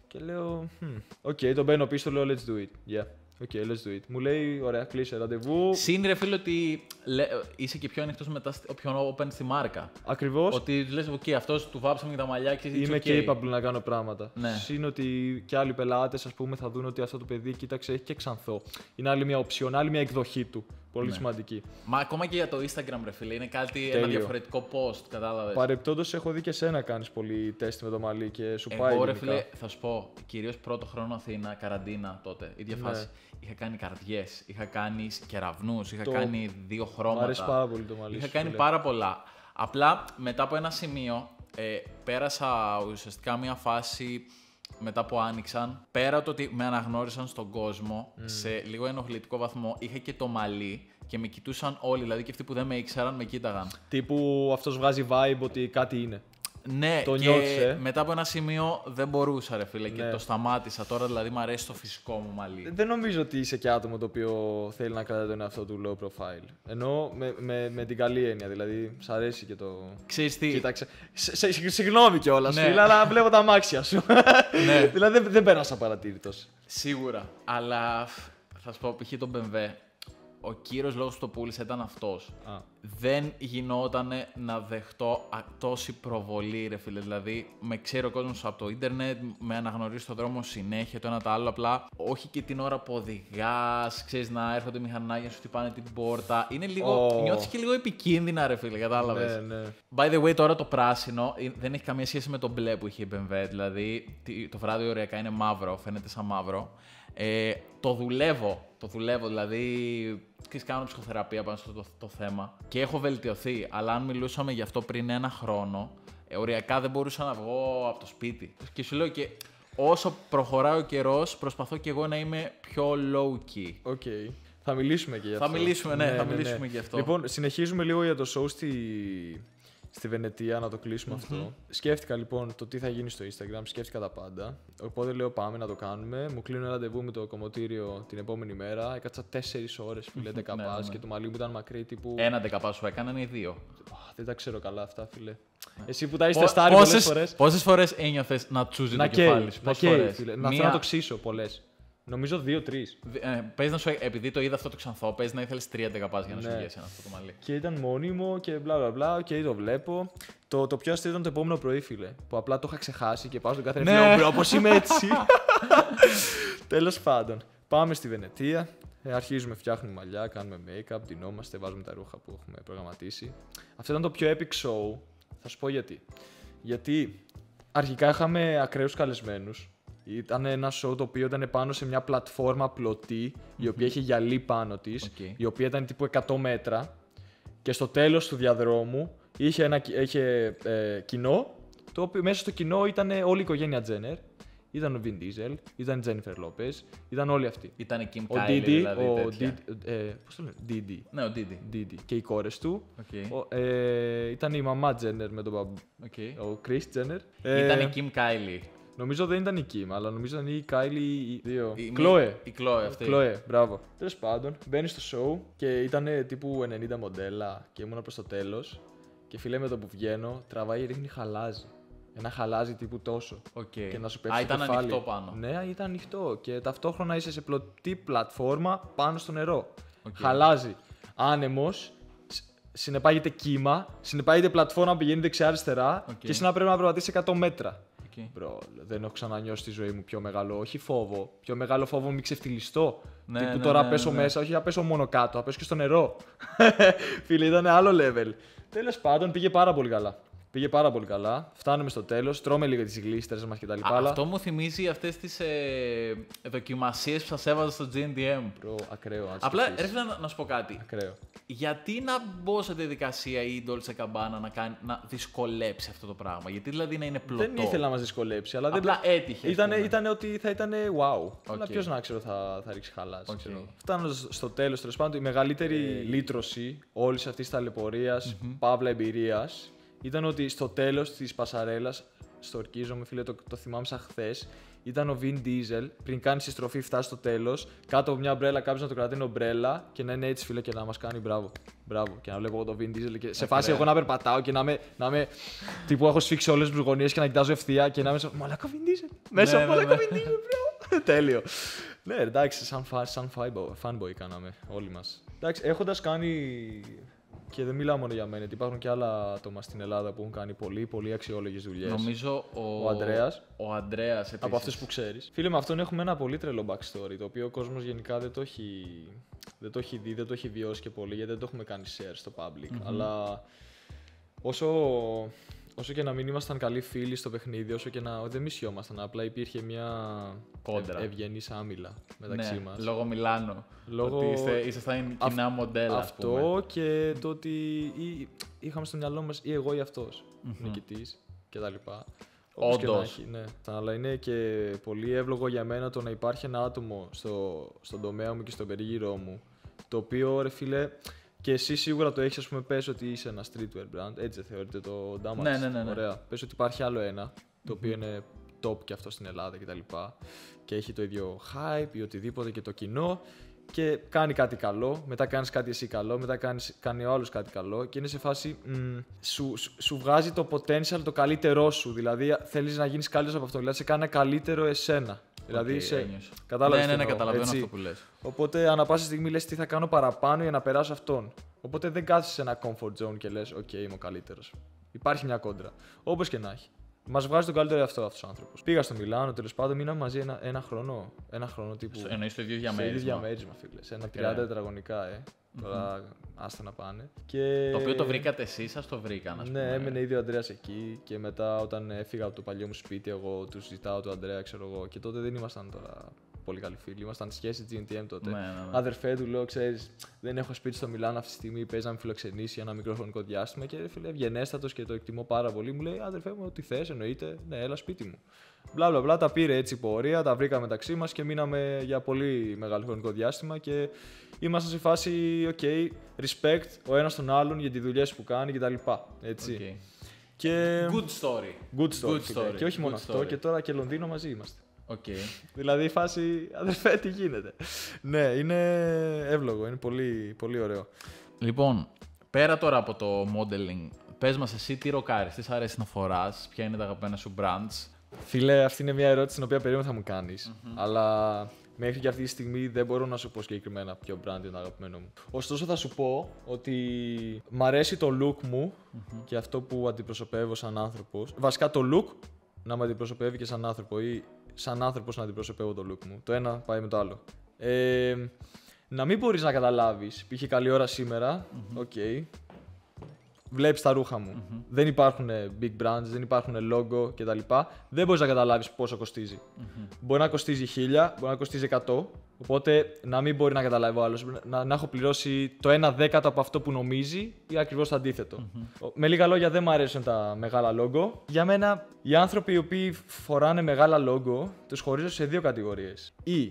Και λέω, «Hm, οκ, τον παίρνω πίσω, λέω, let's do it. Yeah, okay, let's do it. Μου λέει, ωραία, κλείσε ραντεβού. Συν ρε φίλε ότι λέ- είσαι και πιο ανοιχτός μετά, στη- πιο open στη μάρκα. Ακριβώς, Ότι λες, OK, αυτός του βάψαμε και τα μαλλιά και είμαι it's okay. capable να κάνω πράγματα. Ναι. Συν ότι και άλλοι πελάτες, ας πούμε, θα δουν ότι αυτό το παιδί, κοίταξε, έχει και ξανθό. Είναι άλλη μια οψιόν, άλλη μια εκδοχή του. Πολύ Ναι. σημαντική. Μα ακόμα και για το Instagram, ρε φίλε, είναι κάτι, ένα Τέλειο. διαφορετικό post, κατάλαβες. Παρεπτόντως, έχω δει και σένα κάνεις πολύ τεστ με το μαλλί και σου πάει. Εγώ, ρε γενικά. φίλε, θα σου πω, κυρίως πρώτο χρόνο Αθήνα, καραντίνα τότε, ίδια Ναι. φάση. Είχα κάνει καρδιές, είχα κάνει κεραυνούς, είχα Το- κάνει δύο Μ' χρώματα. αρέσει πάρα πολύ το μαλλί. Είχα σου, κάνει φίλε. πάρα πολλά. Απλά μετά από ένα σημείο ε, πέρασα ουσιαστικά μια φάση μετά που άνοιξαν. Πέρα το ότι με αναγνώρισαν στον κόσμο σε λίγο ενοχλητικό βαθμό, είχα και το μαλλί και με κοιτούσαν όλοι. Δηλαδή και αυτοί που δεν με ήξεραν με κοίταγαν. Τύπου αυτός βγάζει vibe ότι κάτι είναι. Ναι, Το και νιώθεις, ε. μετά από ένα σημείο δεν μπορούσα, ρε φίλε, και Ναι. το σταμάτησα. Τώρα δηλαδή μου αρέσει το φυσικό μου μαλλί. Δεν νομίζω ότι είσαι και άτομο το οποίο θέλει να κρατάει τον εαυτό του low profile. Ενώ με, με, με την καλή έννοια, δηλαδή σ' αρέσει και το. Ξέρεις τι, Κοίταξε. Σε, σε, συγγνώμη κιόλας, Ναι. φίλε, αλλά βλέπω τα αμάξια σου. Ναι. δηλαδή δεν, δεν πέρασα παρατήρητο. Σίγουρα. Αλλά θα σου πω, π.χ. τον BMW, ο κύριος λόγος που το πούλησε ήταν αυτός. Δεν γινόταν να δεχτώ α, τόση προβολή, ρε φίλε. Δηλαδή, με ξέρει ο κόσμος από το ίντερνετ, με αναγνωρίζει στον δρόμο συνέχεια το ένα το άλλο. Απλά όχι και την ώρα που οδηγάς, ξέρεις να έρχονται μηχανάκια σου χτυπάνε την πόρτα. Είναι λίγο. Ω. Νιώθεις και λίγο επικίνδυνα, ρε φίλε, κατάλαβες. ναι, ναι. By the way, τώρα το πράσινο ε, δεν έχει καμία σχέση με το μπλε που είχε η BMW. Δηλαδή, τι- το βράδυ οριακά είναι μαύρο, φαίνεται σαν μαύρο. Ε, το δουλεύω. Το δουλεύω, δηλαδή. Και κάνω ψυχοθεραπεία πάνω στο το, το θέμα. Και έχω βελτιωθεί. Αλλά αν μιλούσαμε γι' αυτό πριν ένα χρόνο, ε, οριακά δεν μπορούσα να βγω από το σπίτι. Και σου λέω και όσο προχωράει ο καιρός, προσπαθώ και εγώ να είμαι πιο low key. OK. Θα μιλήσουμε και γι' Θα αυτό. μιλήσουμε, ναι, θα μιλήσουμε γι' αυτό. Λοιπόν, συνεχίζουμε λίγο για το show στη... στη Βενετία, να το κλεισουμε αυτό. Σκέφτηκα λοιπόν το τι θα γίνει στο Instagram, σκέφτηκα τα πάντα. Οπότε λέω πάμε να το κάνουμε. Μου κλείνω ένα ραντεβού με το κομμωτήριο την επόμενη μέρα. Έκατσα 4 ώρες, φίλε, 10 Ναι, πας ναι, ναι. και το μαλλί μου ήταν μακρύ τύπου. Ένα δεκαπά σου έκαναν ή δύο; Α, Δεν τα ξέρω καλά αυτά, φίλε. Εσύ που τα είσαι τεστάρει πολλές Πόσες, φορές. πόσες φορές ένιωθες να τσούζει Να το κεφάλι καίει, σου; να Πόσες καίει, φορές; φίλε. Να Μία- θέλω να το ξύσω πολλές. Νομίζω δύο-τρεις. Ε, παίζει να σου, επειδή το είδα αυτό το ξανθό, παίζει να ήθελες τρία δεκαπά για να σου Ναι. βγει αυτό το μαλλί. Και ήταν μόνιμο και μπλα μπλα μπλα. Οκ, το βλέπω. Το, το πιο αστείο ήταν το επόμενο πρωί, φίλε. Που απλά το είχα ξεχάσει και πάω στον καθένα Ναι. ναι. λέω Όπως είμαι έτσι. Τέλος πάντων. Πάμε στη Βενετία. Ε, αρχίζουμε, φτιάχνουμε μαλλιά, κάνουμε make-up, ντυνόμαστε, βάζουμε τα ρούχα που έχουμε προγραμματίσει. Αυτό ήταν το πιο epic show. Θα σου πω γιατί. Γιατί αρχικά είχαμε ακραίους καλεσμένους. Ήταν ένα show το οποίο ήταν πάνω σε μια πλατφόρμα πλωτή, η οποία είχε γυαλί πάνω της, Οκ. η οποία ήταν τύπου 100 μέτρα. Και στο τέλος του διαδρόμου είχε, ένα, κι- είχε ε, κοινό, το οποίο μέσα στο κοινό ήταν όλη η οικογένεια Jenner. Ήταν ο Vin Diesel, ήταν η Jennifer Lopez, ήταν όλοι αυτοί. Ήταν η Kim Ο Kylie, Didi, δηλαδή. ο τέτοια. Didi, ε, πώς το λένε, Didi, Ναι, ο Didi. Didi και οι κόρες του. Οκ. Ο, ε, ήταν η μαμά Jenner με τον μπαμπ, Οκ. ο Kris Jenner. Ήταν η Kim Kylie. Νομίζω δεν ήταν η Kim, αλλά νομίζω ήταν η Kylie. Οι δύο. Η- Khloé. Η Khloé αυτή. Khloé, μπράβο. Τέλος πάντων, μπαίνει στο show και ήταν τύπου 90 μοντέλα και ήμουν προς το τέλος. Και φίλε με το που βγαίνω, τραβάει, ρίχνει χαλάζι. Ένα χαλάζι τύπου τόσο. Οκ. Και να σου πέφτει Α, το ήταν κεφάλι. ανοιχτό πάνω. Ναι, ήταν ανοιχτό. Και ταυτόχρονα είσαι σε πλωτή πλατφόρμα πάνω στο νερό. Οκ. Χαλάζει. Άνεμος. Συνεπάγεται κύμα. Συνεπάγεται πλατφόρμα που πηγαίνει δεξιά-αριστερά. Οκ. Και εσύ να πρέπει να περπατήσεις 100 μέτρα. OK. Bro, δεν έχω ξανανιώσει στη ζωή μου πιο μεγάλο, όχι φόβο. Πιο μεγάλο φόβο μην ξεφτιλιστώ. Ναι, Τύπου ναι, τώρα ναι, πέσω ναι. μέσα, όχι να πέσω μόνο κάτω, να πέσω και στο νερό. Φίλε, ήταν άλλο level. Τέλος πάντων, πήγε πάρα πολύ καλά. Πήγε πάρα πολύ καλά. Φτάνουμε στο τέλος, τρώμε λίγο τις γλίστρες μας κτλ. Α, Αλλά... Αυτό μου θυμίζει αυτές τις ε, δοκιμασίες που σας έβαζα στο GNTM. Bro, ακραίο. αν Απλά, σκεφτείς. ρε φίλε, να, να σου πω κάτι. Ακραίο. Γιατί να μπω σε διαδικασία η Dolce Gabbana να, κάνει, να δυσκολέψει αυτό το πράγμα; Γιατί δηλαδή να είναι πλωτό; Δεν ήθελα να μας δυσκολέψει, αλλά Απλά δεν. έτυχε. ας Ήτανε, πούμε. ήτανε ότι θα ήταν wow. Αλλά Οκ. ποιος να ξέρω θα, θα ρίξει χαλάσει. Οκ. ξέρω. Φτάνοντας στο τέλος, τέλος πάντων, η μεγαλύτερη λύτρωση όλης αυτής της ταλαιπωρίας, παύλα εμπειρίας, ήταν ότι στο τέλος της πασαρέλας, στο ορκίζομαι, φίλε, το, το θυμάμαι σαν χθες, ήταν ο Vin Diesel πριν κάνει συστροφή, φτάσει στο τέλος, κάτω από μια ομπρέλα, κάποιος να το κρατάει ομπρέλα και να είναι έτσι, φίλε, και να μας κάνει μπράβο. Μπράβο. Και να βλέπω εγώ το Vin Diesel και σε φάση Ακραία. εγώ να περπατάω και να είμαι. Να είμαι τύπου έχω σφίξει όλες τις γωνίες και να κοιτάζω ευθεία και να είμαι. σε- Μαλάκα Vin Diesel. Μέσα Ναι, από ναι, μαλάκα ναι. Vin Diesel, bro. Τέλειο. Ναι, εντάξει, σαν, φα, σαν fanboy, fanboy κάναμε όλοι μας. Εντάξει, έχοντας κάνει. Και δεν μιλάω μόνο για μένα, γιατί υπάρχουν και άλλα άτομα στην Ελλάδα που έχουν κάνει πολύ, πολύ αξιόλογες δουλειές. Νομίζω ο, Ο Ανδρέας. Ο Ανδρέας επίσης. Από αυτούς που ξέρεις. Φίλε, με αυτόν έχουμε ένα πολύ τρελό backstory, το οποίο ο κόσμος γενικά δεν το έχει, δεν το έχει δει, δεν το έχει βιώσει και πολύ, γιατί δεν το έχουμε κάνει share στο public. Αλλά όσο, όσο και να μην ήμασταν καλοί φίλοι στο παιχνίδι, όσο και να δεν μισιόμασταν, απλά υπήρχε μια Κόντρα. ευγενής άμυλα μεταξύ ναι, μας. Λόγω Μιλάνο. Λόγω- Ότι είστε, ήσασταν κοινά μοντέλα, ας πούμε. Αυτό και το ότι ή, είχαμε στο μυαλό μας ή εγώ ή αυτός νικητής και τα λοιπά. Όπως και να Όντως. έχει, ναι. Αλλά είναι και πολύ εύλογο για μένα το να υπάρχει ένα άτομο στο, στον τομέα μου και στον περίγυρό μου το οποίο ρε φίλε και εσύ σίγουρα το έχεις ας πούμε πες ότι είσαι ένας streetwear brand. Έτσι δεν θεωρείται το Damax Ναι, ναι, ναι, ναι. ωραία. Πες ότι υπάρχει άλλο ένα το οποίο είναι top και αυτό στην Ελλάδα κτλ. Και έχει το ίδιο hype ή οτιδήποτε και το κοινό. Και κάνει κάτι καλό, μετά κάνεις κάτι εσύ καλό, μετά κάνεις, κάνει ο άλλος κάτι καλό. Και είναι σε φάση μ, σου, σου, σου βγάζει το potential το καλύτερό σου, δηλαδή θέλεις να γίνεις καλύτερος από αυτό, δηλαδή σε κάνει ένα καλύτερο εσένα. Δηλαδή Οκ, σε... ένιωσα. Κατάλαβες Ναι, τι ναι, ναι, εννοώ, καταλαβαίνω έτσι. αυτό που λες. Οπότε ανά πάσα στιγμή λες τι θα κάνω παραπάνω για να περάσω αυτόν. Οπότε δεν κάθεσαι σε ένα comfort zone και λες οκ είμαι ο καλύτερος. Υπάρχει μια κόντρα. Όπως και να έχει. Μας βγάζει τον καλύτερο εαυτό αυτός ο άνθρωπος. Πήγα στο Μιλάνο, τέλος πάντων, μείναμε μαζί ένα, ένα χρόνο. Ένα χρόνο τύπου. Στο- εννοείς το ίδιο σε ίδιο διαμέρισμα. διαμέρισμα, φίλε. Σε ένα 30 Ακραία. τετραγωνικά, ε. Τώρα άστα να πάνε. Και... Το οποίο το βρήκατε εσείς, σας το βρήκαν, ας Ναι, πούμε. έμενε ήδη ο Αντρέας εκεί και μετά όταν έφυγα από το παλιό μου σπίτι, εγώ του ζητάω του Αντρέα, ξέρω εγώ. Και τότε δεν ήμασταν τώρα πολύ καλοί φίλοι. Ήμασταν σχέση GNTM τότε. Ναι, ναι, ναι. Αδερφέ του λέω, ξέρεις, δεν έχω σπίτι στο Μιλάνο αυτή τη στιγμή. Παίζει να με φιλοξενήσει για ένα μικρό χρονικό διάστημα. Και φίλε, ευγενέστατος και το εκτιμώ πάρα πολύ. Μου λέει, Αδερφέ μου, ό,τι θες, εννοείται, ναι, έλα σπίτι μου. Μπλα μπλα μπλα, τα πήρε έτσι πορεία, τα βρήκαμε μεταξύ μας και μείναμε για πολύ μεγάλο χρονικό διάστημα. Και είμαστε σε φάση, OK, respect ο ένας τον άλλον για τις δουλειές που κάνει κτλ. Έτσι. Οκ. Και. Good story. Good story. Good φίλε. story. Και όχι μόνο Good αυτό, story. και τώρα και Λονδίνο μαζί είμαστε. Οκ. Δηλαδή η φάση, αδερφέ, τι γίνεται. ναι, είναι εύλογο, είναι πολύ, πολύ ωραίο. Λοιπόν, πέρα τώρα από το modeling, πες μας εσύ τι ροκάρεις, τι σ' αρέσει να φοράς, ποια είναι τα αγαπημένα σου brands. Φίλε, αυτή είναι μια ερώτηση την οποία περίμενα θα μου κάνεις. Αλλά μέχρι και αυτή τη στιγμή δεν μπορώ να σου πω συγκεκριμένα ποιο brand είναι το αγαπημένο μου. Ωστόσο, θα σου πω ότι μ' αρέσει το look μου και αυτό που αντιπροσωπεύω σαν άνθρωπος. Βασικά το look να με αντιπροσωπεύει και σαν άνθρωπο ή σαν άνθρωπος να αντιπροσωπεύω το look μου. Το ένα πάει με το άλλο. Ε, να μην μπορείς να καταλάβεις. Πήγε καλή ώρα σήμερα. Οκ. Βλέπεις τα ρούχα μου. Δεν υπάρχουν ε, big brands, δεν υπάρχουν logo κτλ. Δεν μπορείς να καταλάβεις πόσο κοστίζει. Μπορεί να κοστίζει 1000, μπορεί να κοστίζει 100. Οπότε να μην μπορεί να καταλάβει ο άλλος. Να, να έχω πληρώσει το 1 δέκατο από αυτό που νομίζει ή ακριβώς το αντίθετο. Ο- Με λίγα λόγια, δεν μου αρέσουν τα μεγάλα logo. Για μένα, οι άνθρωποι οι οποίοι φοράνε μεγάλα logo τους χωρίζω σε δύο κατηγορίες. Ή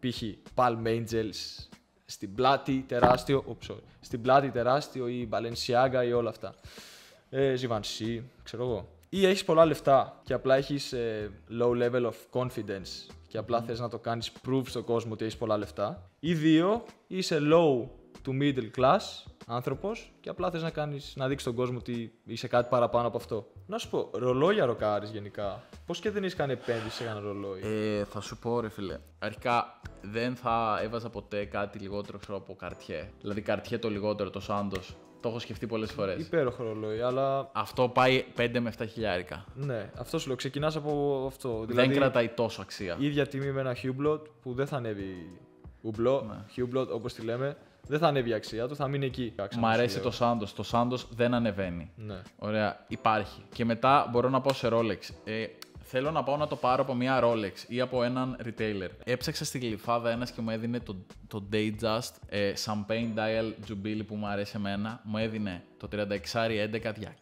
π.χ. Palm Angels, στην πλάτη τεράστιο, oh, sorry, στην πλάτη τεράστιο ή Balenciaga ή όλα αυτά. Ε, Givenchy, ξέρω εγώ. Ή έχεις πολλά λεφτά και απλά έχεις ε, low level of confidence και απλά θες να το κάνεις proof στον κόσμο ότι έχεις πολλά λεφτά. Ή δύο, είσαι low to middle class άνθρωπος και απλά θες να, κάνεις, να δείξεις στον κόσμο ότι είσαι κάτι παραπάνω από αυτό. Να σου πω, ρολόγια ροκάρεις γενικά. Πώς και δεν έχεις κάνει επένδυση σε ένα ρολόι; Ε, θα σου πω ρε φίλε, αρχικά δεν θα έβαζα ποτέ κάτι λιγότερο ξέρω, από καρτιέ. Δηλαδή καρτιέ το λιγότερο, το Σάντος. Το έχω σκεφτεί πολλές φορές. Υπέροχο ρολόι, αλλά Αυτό πάει 5 με 7 χιλιάρικα. ναι, αυτό σου λέω. Ξεκινάς από αυτό. Δηλαδή, Δεν κρατάει τόσο αξία. η ίδια τιμή με ένα Hublot που δεν θα ανέβει ουμπλό, Ναι. Hublot όπως τη λέμε, δεν θα ανέβει η αξία του, θα μείνει εκεί. Μ' αρέσει το Σάντος. Το Σάντος δεν ανεβαίνει. Ναι. Ωραία, υπάρχει. Και μετά μπορώ να πάω σε Rolex. Ε, θέλω να πάω να το πάρω από μια Rolex ή από έναν retailer. Έψαξα στη γλυφάδα ένας και μου έδινε το, το Datejust ε, Champagne Dial Jubilee που μου αρέσει εμένα. Μου έδινε το 36 11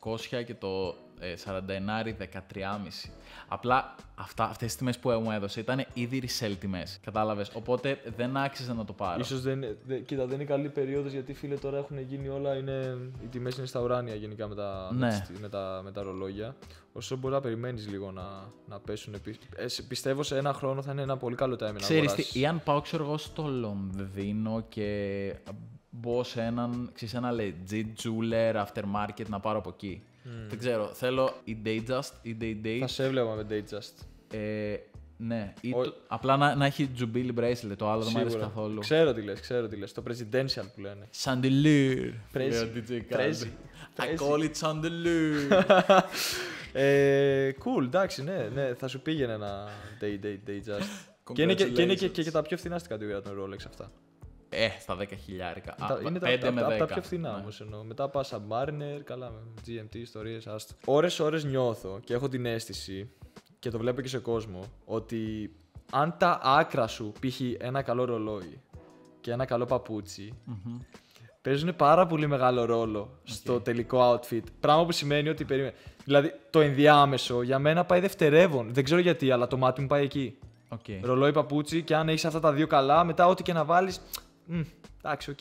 200 και το ε, 49 13,5. Απλά αυτά, αυτές τις τιμές που μου έδωσε ήταν ήδη resell τιμές. Κατάλαβες; Οπότε δεν άξιζε να το πάρω. Ίσως δεν, είναι- δε- κοίτα, δεν είναι καλή περίοδος γιατί φίλε τώρα έχουν γίνει όλα, είναι, οι τιμές είναι στα ουράνια γενικά με τα, με, Ναι. τις- με τα, με τα ρολόγια. Ωστόσο μπορεί να περιμένεις λίγο να, να πέσουν. επί- Ε, σε- πιστεύω σε ένα χρόνο θα είναι ένα πολύ καλό timing να Ξέρεις αγοράσεις. τι, ή αν πάω ξέρω εγώ στο Λονδίνο και μπω σε έναν, ξέρεις, ένα legit jeweler aftermarket να πάρω από εκεί. Δεν ξέρω, θέλω η Datejust ή Day Day. Θα σε έβλεπα με Datejust. Ε, ναι, ή Ο- το- απλά να, να έχει Jubilee bracelet, το άλλο δεν μου αρέσει Σίγουρα. καθόλου. Ξέρω τι λες, ξέρω τι λες. Το presidential που λένε. Chandelier. Prezi. λέει ο DJ Khaled. Prezi. I Prezi. call it chandelier. ε, cool, εντάξει, ναι, ναι, θα σου πήγαινε ένα day, day, day just. και είναι, και, και, είναι και, και, και τα πιο φθηνά στην κατηγορία των Rolex αυτά. Ε, στα 10 χιλιάρικα. Τα- είναι τα, 5 τα, με τα, 10. από τα πιο φθηνά Ναι. όμως εννοώ. Μετά πας Submariner, καλά, με GMT, ιστορίες, άστο. Ώρες ώρες νιώθω και έχω την αίσθηση και το βλέπω και σε κόσμο ότι αν τα άκρα σου π.χ. ένα καλό ρολόι και ένα καλό παπούτσι Μμμ. παίζουν πάρα πολύ μεγάλο ρόλο στο τελικό outfit. Πράγμα που σημαίνει ότι περίμενε. Δηλαδή το ενδιάμεσο για μένα πάει δευτερεύον. Δεν ξέρω γιατί, αλλά το μάτι μου πάει εκεί. Οκ. Ρολόι παπούτσι και αν έχεις αυτά τα δύο καλά, μετά ό,τι και να βάλεις. Εντάξει, οκ.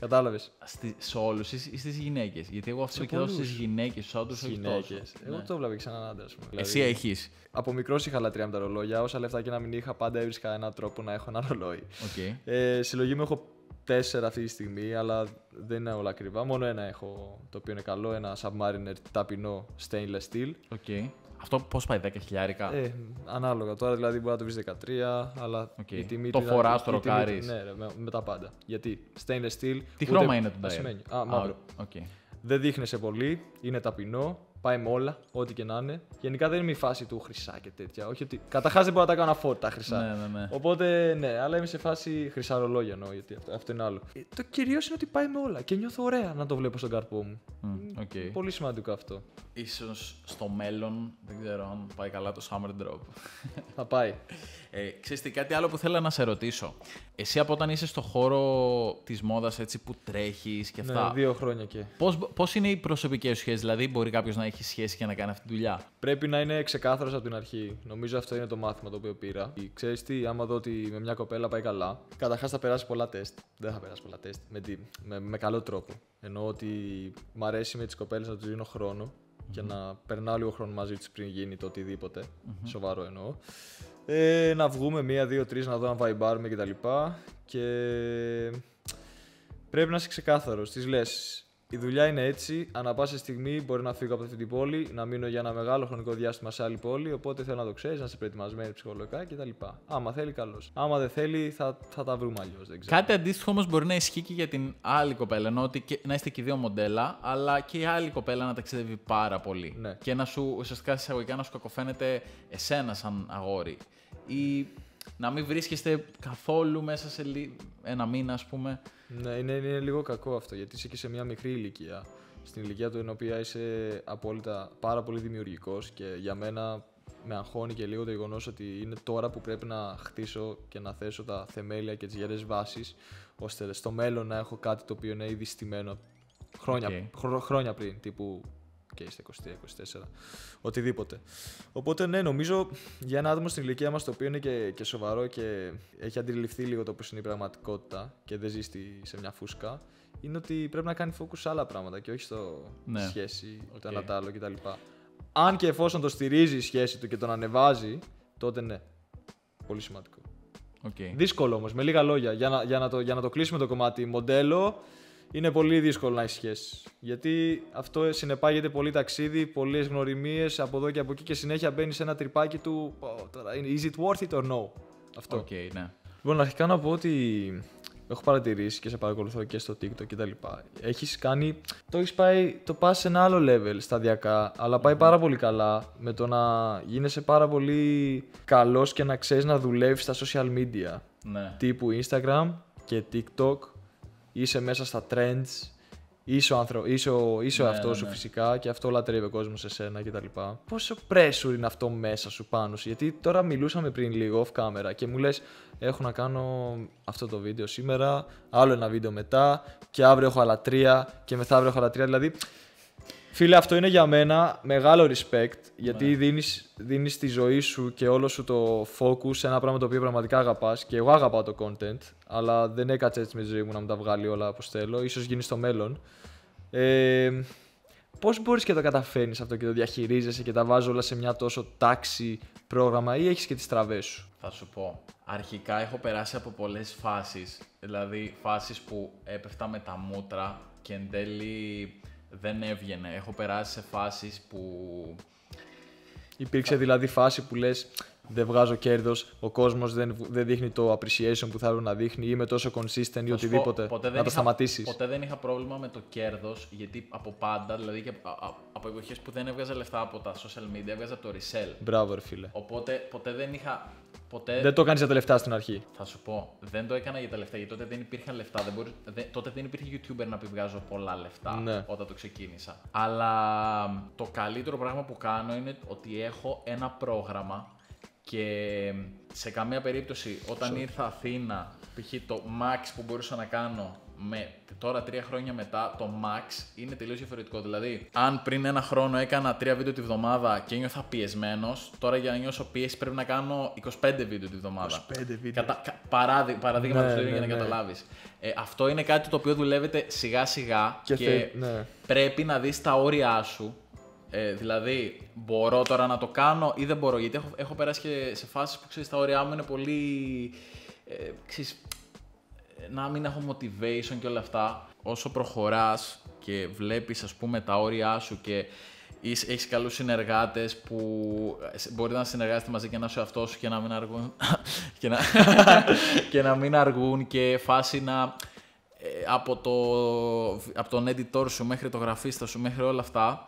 Κατάλαβες. Στη, σε όλους ή στις γυναίκες; Γιατί εγώ αυτό Σε και εδώ στις πολλούς. γυναίκες, στους άντρες όχι τόσο. Γυναίκες. Εγώ Ναι. το έβλεπα και σαν έναν άντρα, ας πούμε. Εσύ Δηλαδή, έχεις. Από μικρός είχα λατρεία με τα ρολόγια. Όσα λεφτά και να μην είχα, πάντα έβρισκα έναν τρόπο να έχω ένα ρολόι. Οκ. Ε, συλλογή μου έχω τέσσερα αυτή τη στιγμή, αλλά δεν είναι όλα ακριβά. Μόνο ένα έχω το οποίο είναι καλό. Ένα Submariner ταπεινό stainless steel. OK. Αυτό πώς πάει, 10 χιλιάρικα; Ε, ανάλογα. Τώρα δηλαδή μπορεί να το βρεις 13, αλλά Οκ. η τιμή Το του ήταν- φοράς, η το τιμή του- ροκάρεις. Ναι, ρε, με, με τα πάντα. Γιατί stainless steel. Τι ούτε χρώμα είναι το dial. ασημένιο. Α, μαύρο. οκ. Δεν δείχνεσαι πολύ, είναι ταπεινό, Πάει με όλα, ό,τι και να είναι. Γενικά δεν είμαι η φάση του χρυσά και τέτοια. Όχι ότι. Καταρχάς δεν μπορώ να τα κάνω afford τα χρυσά. Ναι, ναι, ναι. Οπότε ναι, αλλά είμαι σε φάση χρυσά ρολόγια εννοώ, γιατί αυτό, αυτό είναι άλλο. Ε, το κυρίως είναι ότι πάει με όλα και νιώθω ωραία να το βλέπω στον καρπό μου. Μμ, οκ. Πολύ σημαντικό αυτό. Ίσως στο μέλλον, δεν ξέρω αν πάει καλά το Summer Drop. Θα πάει. Ε, ξέρεις τι, κάτι άλλο που θέλω να σε ρωτήσω. Εσύ από όταν είσαι στο χώρο της μόδας έτσι που τρέχεις και αυτά, Ναι, δύο χρόνια και. πώς, πώς είναι οι προσωπικές σου σχέσεις, δηλαδή μπορεί κάποιος να έχει σχέση και να κάνει αυτή τη δουλειά. Πρέπει να είναι ξεκάθαρος από την αρχή. Νομίζω αυτό είναι το μάθημα το οποίο πήρα. Ξέρεις τι, άμα δω ότι με μια κοπέλα πάει καλά, καταρχάς θα περάσει πολλά τεστ. Δεν θα περάσει πολλά τεστ. Με, τι- με, με καλό τρόπο. Εννοώ ότι μ' αρέσει με τις κοπέλες να τους δίνω χρόνο και να περνάω λίγο χρόνο μαζί τους πριν γίνει το οτιδήποτε. Σοβαρό εννοώ. Ε, να βγούμε μία, δύο, τρεις να δω αν βαϊμπάρουμε κτλ. Και πρέπει να είσαι ξεκάθαρος. Τη λες, η δουλειά είναι έτσι. Ανά πάσα στιγμή μπορεί να φύγω από αυτή την πόλη, να μείνω για ένα μεγάλο χρονικό διάστημα σε άλλη πόλη. Οπότε θέλω να το ξέρεις, να είσαι προετοιμασμένη ψυχολογικά κτλ. Άμα θέλει, καλώς. Άμα δεν θέλει, θα, θα τα βρούμε αλλιώς. Δεν ξέρω. Κάτι αντίστοιχο όμως μπορεί να ισχύει και για την άλλη κοπέλα. Ενώ ότι και, να είστε και οι δύο μοντέλα, αλλά και η άλλη κοπέλα να ταξιδεύει πάρα πολύ. Ναι. Και να σου ουσιαστικά σε εισαγωγικά να σου κακοφαίνεται εσένα σαν αγόρι. Ή να μην βρίσκεστε καθόλου μέσα σε λι- ένα μήνα, ας πούμε. Ναι, είναι, είναι λίγο κακό αυτό γιατί είσαι και σε μια μικρή ηλικία. Στην ηλικία του, την οποία είσαι απόλυτα πάρα πολύ δημιουργικός και για μένα με αγχώνει και λίγο το γεγονός ότι είναι τώρα που πρέπει να χτίσω και να θέσω τα θεμέλια και τις γερές βάσεις ώστε στο μέλλον να έχω κάτι το οποίο είναι ήδη στημένο χρόνια, Οκ. χρο- χρόνια πριν, τύπου και στα 23-24, οτιδήποτε. Οπότε ναι, νομίζω για ένα άτομο στην ηλικία μας το οποίο είναι και, και σοβαρό και έχει αντιληφθεί λίγο το πώς είναι η πραγματικότητα και δεν ζει στη- σε μια φούσκα, είναι ότι πρέπει να κάνει focus σε άλλα πράγματα και όχι στο Ναι. σχέση, το Οκ. ένα το άλλο κτλ. Αν και εφόσον το στηρίζει η σχέση του και τον ανεβάζει, τότε ναι. Πολύ σημαντικό. Okay. Δύσκολο όμως, με λίγα λόγια. Για να, για, να το, για να το κλείσουμε το κομμάτι μοντέλο, είναι πολύ δύσκολο να έχει σχέση. Γιατί αυτό συνεπάγεται πολύ ταξίδι, πολλές γνωριμίες από εδώ και από εκεί και συνέχεια μπαίνει σε ένα τρυπάκι του. «Ω, τώρα είναι, is it worth it or no? Αυτό. Okay, ναι. Λοιπόν, αρχικά να πω ότι έχω παρατηρήσει και σε παρακολουθώ και στο TikTok κτλ. Έχεις κάνει. Το έχεις πάει. Το πας σε ένα άλλο level σταδιακά, αλλά πάει πάρα πολύ καλά με το να γίνεσαι πάρα πολύ καλός και να ξέρεις να δουλεύεις στα social media ναι. τύπου Instagram και TikTok. Είσαι μέσα στα trends. Είσαι ο, άνθρω... είσαι ο, είσαι ο Ναι, εαυτός ναι, σου ναι. φυσικά και αυτό λατρεύει ο κόσμος σε σένα κτλ. Πόσο pressure είναι αυτό μέσα σου πάνω σου; Γιατί τώρα μιλούσαμε πριν λίγο off camera και μου λες: Έχω να κάνω αυτό το βίντεο σήμερα, άλλο ένα βίντεο μετά και αύριο έχω άλλα τρία και μεθαύριο έχω άλλα τρία. Δηλαδή, φίλε, αυτό είναι για μένα μεγάλο respect γιατί Ναι. δίνεις, δίνεις τη ζωή σου και όλο σου το focus σε ένα πράγμα το οποίο πραγματικά αγαπάς και εγώ αγαπάω το content αλλά δεν έκατσε έτσι με τη ζωή μου να μου τα βγάλει όλα όπως θέλω, ίσως γίνει στο μέλλον. Ε, πώς μπορείς και το καταφέρνεις αυτό και το διαχειρίζεσαι και τα βάζεις όλα σε μια τόσο τάξη πρόγραμμα ή έχεις και τις τραβές σου; Θα σου πω. Αρχικά έχω περάσει από πολλές φάσεις. Δηλαδή φάσεις που έπεφτα με τα μούτρα και εν τέλει δεν έβγαινε. Έχω περάσει σε φάσεις που... Υπήρξε δηλαδή φάση που λες δεν βγάζω κέρδος, ο κόσμος δεν, δεν δείχνει το appreciation που θα έπρεπε να δείχνει, ή είμαι τόσο consistent ή Θα σου πω, οτιδήποτε. ποτέ δεν να το είχα- σταματήσεις. Ποτέ δεν είχα πρόβλημα με το κέρδος, γιατί από πάντα, δηλαδή και α- α- από εποχές που δεν έβγαζα λεφτά από τα social media, έβγαζα από το resell. Μπράβο, ρε φίλε. Οπότε ποτέ δεν είχα... Ποτέ... Δεν το κάνει για τα λεφτά στην αρχή. Θα σου πω, δεν το έκανα για τα λεφτά, γιατί τότε δεν υπήρχαν λεφτά. Δεν μπορεί, δεν- τότε δεν υπήρχε YouTuber να πει βγάζω πολλά λεφτά Ναι. όταν το ξεκίνησα. Αλλά το καλύτερο πράγμα που κάνω είναι ότι έχω ένα πρόγραμμα και σε καμία περίπτωση όταν ήρθα Αθήνα, π.χ. το max που μπορούσα να κάνω με, τώρα τρία χρόνια μετά, το max είναι τελείως διαφορετικό. Δηλαδή, αν πριν ένα χρόνο έκανα τρία βίντεο τη βδομάδα και νιώθα πιεσμένος, τώρα για να νιώσω πίεση πρέπει να κάνω 25 βίντεο τη βδομάδα. 25 βίντεο. Κατα... κα- Παράδει... Παραδείγμα Ναι, του ναι, για να ναι. καταλάβεις. Ε, αυτό είναι κάτι το οποίο δουλεύετε σιγά σιγά Και και, θε- ναι. πρέπει να δεις τα όρια σου. Ε, δηλαδή, μπορώ τώρα να το κάνω ή δεν μπορώ. Γιατί έχω, έχω περάσει και σε φάσεις που ξέρεις τα όρια μου είναι πολύ. Ε, ξέρεις, ε, να μην έχω motivation και όλα αυτά. Όσο προχωράς και βλέπεις ας πούμε τα όρια σου και είσαι- έχεις καλούς συνεργάτες που ε, μπορεί να συνεργάζεται μαζί και να είσαι ο εαυτός σου και να μην αργούν και, να, και να μην αργούν και φάση να ε, από, το, από τον editor σου μέχρι το γραφίστα σου μέχρι όλα αυτά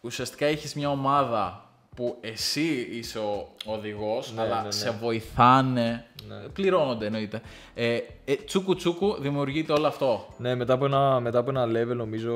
ουσιαστικά έχεις μια ομάδα που εσύ είσαι ο οδηγός, Ναι, αλλά ναι, ναι. σε βοηθάνε, Ναι. πληρώνονται εννοείται. Ε, ε, τσούκου τσούκου δημιουργείται όλο αυτό. Ναι, μετά από, ένα, μετά από ένα level νομίζω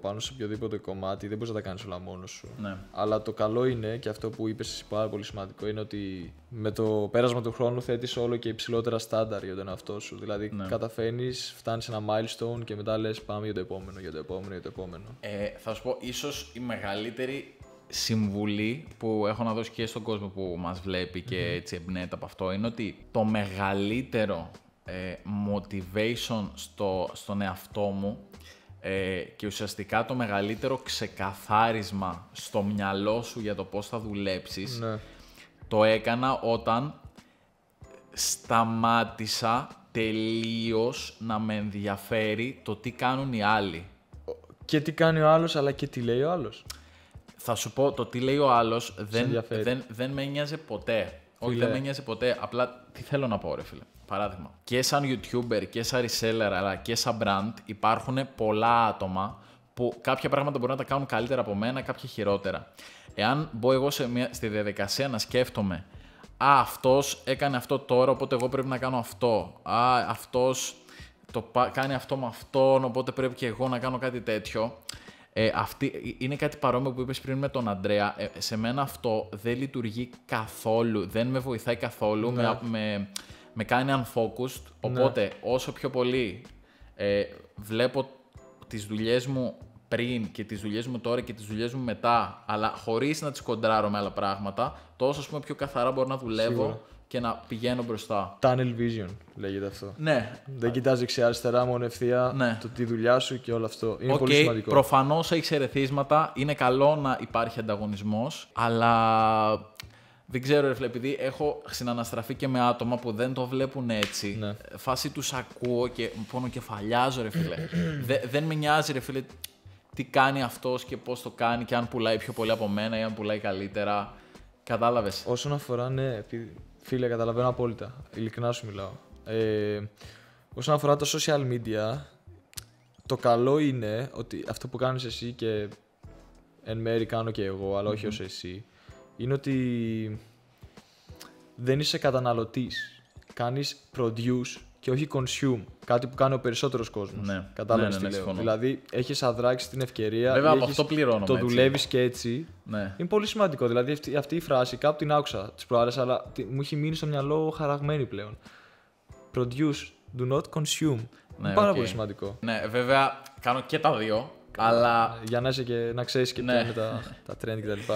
πάνω σε οποιοδήποτε κομμάτι δεν μπορείς να τα κάνεις όλα μόνος σου. Ναι. Αλλά το καλό είναι και αυτό που είπες εσύ πάρα πολύ σημαντικό είναι ότι με το πέρασμα του χρόνου θέτεις όλο και υψηλότερα στάνταρ για τον εαυτό σου. Δηλαδή Ναι. καταφέρνεις, φτάνεις ένα milestone και μετά λες πάμε για το επόμενο, για το επόμενο, για το επόμενο. Ε, θα σου πω, ίσως η μεγαλύτερη συμβουλή που έχω να δώσω και στον κόσμο που μας βλέπει και έτσι εμπνέεται από αυτό είναι ότι το μεγαλύτερο ε, motivation στο, στον εαυτό μου ε, και ουσιαστικά το μεγαλύτερο ξεκαθάρισμα στο μυαλό σου για το πώς θα δουλέψεις Ναι. το έκανα όταν σταμάτησα τελείως να με ενδιαφέρει το τι κάνουν οι άλλοι. Και τι κάνει ο άλλος, αλλά και τι λέει ο άλλος. Θα σου πω, το τι λέει ο άλλος δεν, ενδιαφέρει. δεν, δεν με νοιάζει ποτέ. Όχι, Φίλε. δεν με νοιάζει ποτέ. Απλά τι θέλω να πω, ρε φίλε. Παράδειγμα. Και σαν YouTuber και σαν reseller αλλά και σαν brand υπάρχουν πολλά άτομα που κάποια πράγματα μπορούν να τα κάνουν καλύτερα από μένα, κάποια χειρότερα. Εάν μπω εγώ σε μια, στη διαδικασία να σκέφτομαι Α, αυτός έκανε αυτό τώρα, οπότε εγώ πρέπει να κάνω αυτό. Α, αυτός το πα- κάνει αυτό με αυτόν, οπότε πρέπει και εγώ να κάνω κάτι τέτοιο. Ε, αυτή, είναι κάτι παρόμοιο που είπες πριν με τον Αντρέα. Ε, σε μένα αυτό δεν λειτουργεί καθόλου, δεν με βοηθάει καθόλου, με, με, με κάνει unfocused. Οπότε όσο πιο πολύ ε, βλέπω τις δουλειές μου πριν και τις δουλειές μου τώρα και τις δουλειές μου μετά, αλλά χωρίς να τις κοντράρω με άλλα πράγματα, τόσο ας πούμε πιο καθαρά μπορώ να δουλεύω Σίγουρα. Και να πηγαίνω μπροστά. Tunnel vision λέγεται αυτό. Ναι, Δεν κοιτάζει δεξιά-αριστερά, μόνο ευθεία Ναι. το τη δουλειά σου και όλο αυτό. Είναι Οκ, πολύ σημαντικό. προφανώς έχει ερεθίσματα, είναι καλό να υπάρχει ανταγωνισμός, αλλά δεν ξέρω ρε φίλε, επειδή έχω συναναστραφεί και με άτομα που δεν το βλέπουν έτσι, Ναι. φάση τους ακούω και πονοκεφαλιάζω ρε φίλε. Δε- δεν με νοιάζει ρε φίλε τι κάνει αυτός και πώς το κάνει και αν πουλάει πιο πολύ από μένα ή αν πουλάει καλύτερα. Κατάλαβες; Όσον αφορά, ναι, επειδή- φίλε, καταλαβαίνω απόλυτα. Ειλικρινά σου μιλάω. Ε, όσον αφορά τα social media, το καλό είναι ότι αυτό που κάνεις εσύ και εν μέρη κάνω και εγώ, αλλά όχι ως εσύ, είναι ότι δεν είσαι καταναλωτής. Κάνεις produce και όχι consume. Κάτι που κάνει ο περισσότερος κόσμος. Ναι. Κατάλαβες Ναι, ναι, τι ναι, λέω. συμφωνώ. Δηλαδή, έχεις αδράξει την ευκαιρία. Βέβαια, ή από έχεις- αυτό πληρώνομαι, Το έτσι. δουλεύεις και έτσι. Ναι. Είναι πολύ σημαντικό. Δηλαδή αυτή, αυτή η φράση κάπου την άκουσα τι προάλλες, αλλά τι- μου έχει μείνει στο μυαλό χαραγμένη πλέον. Produce, do not consume. Ναι, είναι πάρα οκ. πολύ σημαντικό. Ναι, βέβαια κάνω και τα δύο, αλλά Για να, είσαι και, να ξέρεις και Ναι. ποια είναι τα, τα trend κτλ.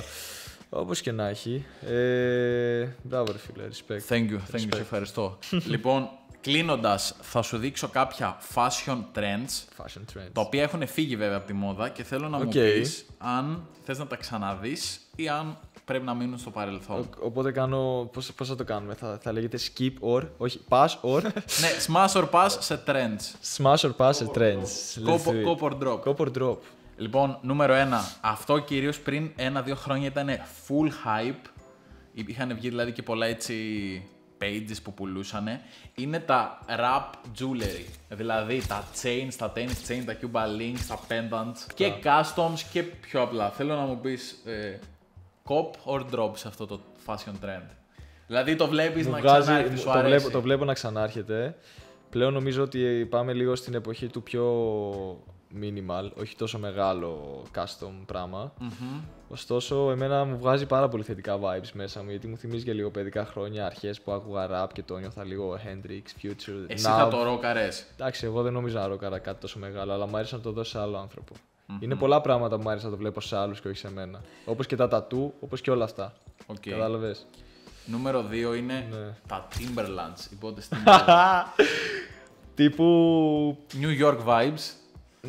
Όπως και να έχει. Ε, μπράβο, ρε φίλε, respect. Thank you, thank you, σε ευχαριστώ. λοιπόν, κλείνοντας, θα σου δείξω κάποια fashion trends, Fashion trends. τα οποία έχουν φύγει βέβαια από τη μόδα και θέλω να μου Οκ. πεις αν θες να τα ξαναδείς ή αν πρέπει να μείνουν στο παρελθόν. Ο- οπότε κάνω. Πώς, πώς θα το κάνουμε, θα, θα λέγεται skip or. Όχι, pass or; ναι, smash or pass σε trends. smash or pass σε trends. Let's Cop, do it. cop or drop. Cop or drop. Λοιπόν, νούμερο ένα. Αυτό κυρίως πριν ένα-δύο χρόνια ήταν full hype. Είχαν βγει δηλαδή και πολλά έτσι pages που πουλούσαν. Είναι τα rap jewelry. Δηλαδή τα chains, τα tennis chain, τα Cuba links, τα pendants και customs και πιο απλά. Θέλω να μου πεις ε, cop or drop σε αυτό το fashion trend; Δηλαδή το βλέπεις Μου να βγάζει- ξανάρθει, σου το, αρέσει; βλέπω, το βλέπω να ξανάρχεται. Πλέον νομίζω ότι πάμε λίγο στην εποχή του πιο minimal, όχι τόσο μεγάλο custom πραγμα Μμμ. Ωστόσο, εμένα μου βγάζει πάρα πολύ θετικά vibes μέσα μου, γιατί μου θυμίζει και λίγο παιδικά χρόνια, αρχές που άκουγα rap και το νιώθα λίγο Hendrix, Future, Εσύ Nav. θα το ρόκαρες. Εντάξει, εγώ δεν νομίζω να ρόκαρα κάτι τόσο μεγάλο, αλλά μου άρεσε να το δώσω σε άλλο άνθρωπο. Είναι πολλά πράγματα που μου άρεσε να το βλέπω σε άλλους και όχι σε μένα. Όπως και τα τατού, όπως και όλα αυτά. Οκ. Κατάλαβες. Νούμερο 2 είναι Ναι. τα Timberlands. Οι μπότες Timberlands. Τύπου New York vibes.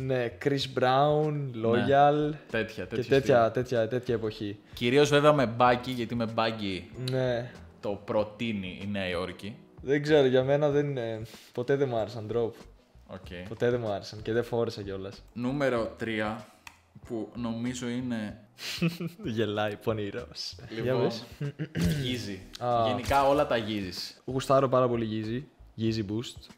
Ναι, Chris Brown, Loyal Τέτοια, και τέτοια. τέτοια, τέτοια, τέτοια εποχή. Κυρίως βέβαια με baggy, γιατί με baggy Ναι. το προτείνει η Νέα Υόρκη. Δεν ξέρω, για μένα δεν είναι. Ποτέ δεν μου άρεσαν drop. Okay. Ποτέ δεν μου άρεσαν και δεν φόρεσα κιόλας. Νούμερο 3 που νομίζω είναι Γελάει, πονηρός. λοιπόν Yeezy. Α. Γενικά όλα τα Yeezys. Γουστάρω πάρα πολύ Yeezy. Yeezy Boost.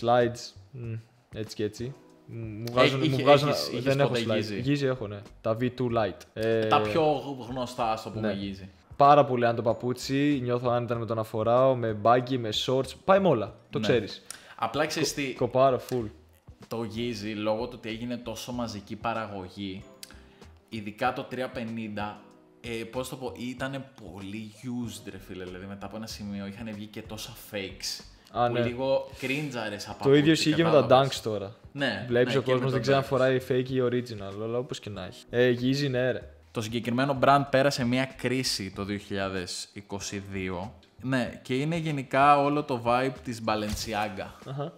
Slides. μ, έτσι και έτσι. Μου βγάζουν, είχε- μου βγάζουν έχεις- είχες δεν έχω ποτέ slide. Yeezy? Yeezy έχω, ναι. Τα V2 Lite. Ε, Τα πιο γνωστά, ας το πούμε, ναι. γύζει. Πάρα πολύ αν το παπούτσι, νιώθω άνετα με το να φοράω, με baggy, με shorts. Πάει με όλα, το Ναι. ξέρεις. Απλά ξέρεις τι, Κοπάρω full. το Yeezy λόγω του ότι έγινε τόσο μαζική παραγωγή, ειδικά το 350, ε, πώς το πω, ήταν πολύ used ρε φίλε, δηλαδή μετά από ένα σημείο είχαν βγει και τόσα fakes. Α, που ναι. λίγο cringeαρες από Το ίδιο ισχύει και με τα Dunks τώρα. Ναι, Βλέπεις ναι, ο και με κόσμος το δεν ξέρει αν Dunks. φοράει fake ή original, αλλά όπως και να έχει. Ε, Yeezy, ναι ρε. Το συγκεκριμένο brand πέρασε μια κρίση το 2022. Ναι, και είναι γενικά όλο το vibe της Balenciaga. Αχα.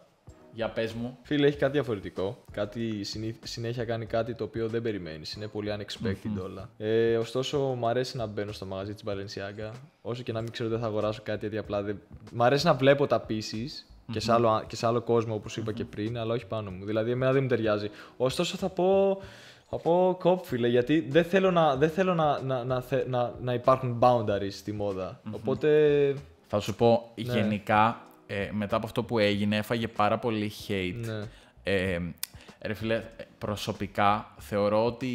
Για πες μου. Φίλε, έχει κάτι διαφορετικό. Κάτι συνή- συνέχεια κάνει κάτι το οποίο δεν περιμένεις. Είναι πολύ unexpected όλα. Ε, ωστόσο, μου αρέσει να μπαίνω στο μαγαζί της Balenciaga. Όσο και να μην ξέρω δεν θα αγοράσω κάτι γιατί απλά δεν. Μ' αρέσει να βλέπω τα pieces και, σε άλλο, α- και σε άλλο κόσμο όπως είπα και πριν, αλλά όχι πάνω μου. Δηλαδή, εμένα δεν μου ταιριάζει. Ωστόσο, θα πω. Θα πω κόπ, φίλε, γιατί δεν θέλω να, δεν θέλω να, να, να, θε- να, να υπάρχουν boundaries στη μοδα Οπότε. Θα σου πω, Ναι. γενικά, ε, μετά από αυτό που έγινε, έφαγε πάρα πολύ hate. Ναι. Ε, ρε φίλε, προσωπικά θεωρώ ότι.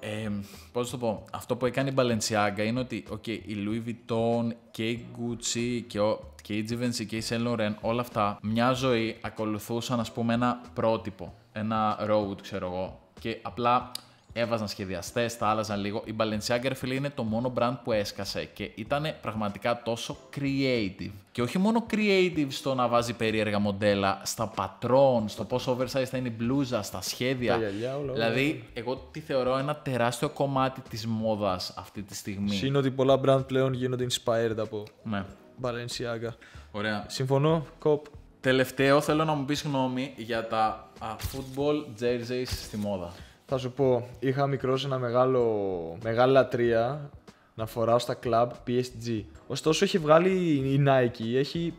Ε, πώς να το πω, αυτό που έκανε η Balenciaga είναι ότι okay, η Louis Vuitton και η Gucci και, ο, και η Givenchy και η Saint Laurent, όλα αυτά, μια ζωή ακολουθούσαν ας πούμε ένα πρότυπο, ένα road ξέρω εγώ. Και απλά έβαζαν σχεδιαστές, τα άλλαζαν λίγο. Η Balenciaga, ρε φίλε, είναι το μόνο brand που έσκασε και ήταν πραγματικά τόσο creative. Και όχι μόνο creative στο να βάζει περίεργα μοντέλα, στα πατρόν, στο πόσο oversize θα είναι η μπλούζα, στα σχέδια. Τα γυαλιά, όλα, όλα. δηλαδή, εγώ τη θεωρώ ένα τεράστιο κομμάτι της μόδας αυτή τη στιγμή. Συν ότι πολλά brand πλέον γίνονται inspired από Ναι. Balenciaga. Ωραία. Συμφωνώ, cop. Τελευταίο, θέλω να μου πεις γνώμη για τα α, football jerseys στη μόδα. Θα σου πω, είχα μικρός ένα μεγάλο, μεγάλη λατρεία να φοράω στα club PSG. Ωστόσο έχει βγάλει η Nike, έχει,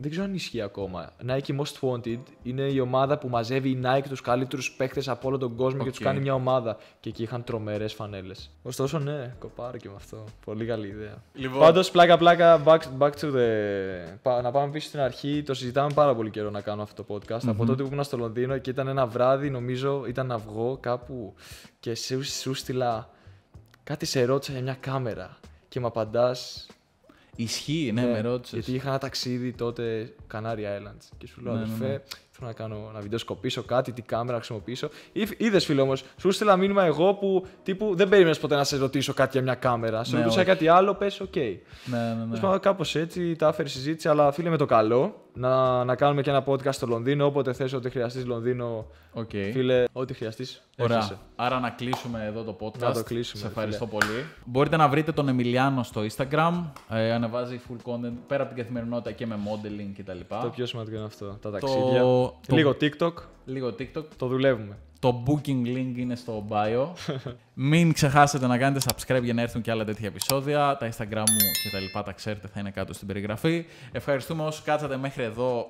δεν ξέρω αν ισχύει ακόμα. Nike Most Wanted είναι η ομάδα που μαζεύει η Nike τους καλύτερους παίκτες από όλο τον κόσμο και Οκ. τους κάνει μια ομάδα. Και εκεί είχαν τρομερές φανέλες. Ωστόσο ναι, κοπάρω και με αυτό. Πολύ καλή ιδέα. Λοιπόν. Πάντως πλάκα πλάκα, back, back to the... πα- Να πάμε πίσω στην αρχή, το συζητάμε πάρα πολύ καιρό να κάνω αυτό το podcast. Από τότε που ήμουν στο Λονδίνο και ήταν ένα βράδυ, νομίζω ήταν να βγω κάπου και σου, σου στείλα κάτι σε ρώτησα για μια κάμερα και μου απαντάς Ισχύει, ναι, με ρώτησες. γιατί είχα ένα ταξίδι τότε Canary Islands και σου λέω Ναι, ναι, αδερφέ, ναι. Θέλω να κάνω να βιντεοσκοπήσω κάτι, τι κάμερα να χρησιμοποιήσω. Είδες φίλο όμως, σου στείλα μήνυμα εγώ που τύπου δεν περίμενες ποτέ να σε ρωτήσω κάτι για μια κάμερα. Σε Ναι, ρωτούσα όχι. κάτι άλλο, πες, οκ. Ναι, ναι, ναι. Τέλος πάντων, κάπως έτσι τα έφερε η συζήτηση, αλλά φίλε με το καλό να, να κάνουμε και ένα podcast στο Λονδίνο. Όποτε θες, ότι χρειαστείς Λονδίνο, Οκ. φίλε, ό,τι χρειαστείς. Ωραία. Άρα να κλείσουμε εδώ το podcast. Να το κλείσουμε, Σε ευχαριστώ πολύ. Μπορείτε να βρείτε τον Εμιλιάνο στο Instagram. Ε, ανεβάζει full content πέρα από την καθημερινότητα και με modeling κτλ. Το πιο σημαντικό είναι αυτό. Τα ταξίδια. Το- Λίγο TikTok, Λίγο TikTok. το δουλεύουμε. Το booking link είναι στο bio. Μην ξεχάσετε να κάνετε subscribe για να έρθουν και άλλα τέτοια επεισόδια. Τα Instagram μου και τα λοιπά τα ξέρετε θα είναι κάτω στην περιγραφή. Ευχαριστούμε όσους κάτσατε μέχρι εδώ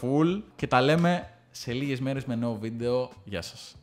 full και τα λέμε σε λίγες μέρες με νέο βίντεο. Γεια σας.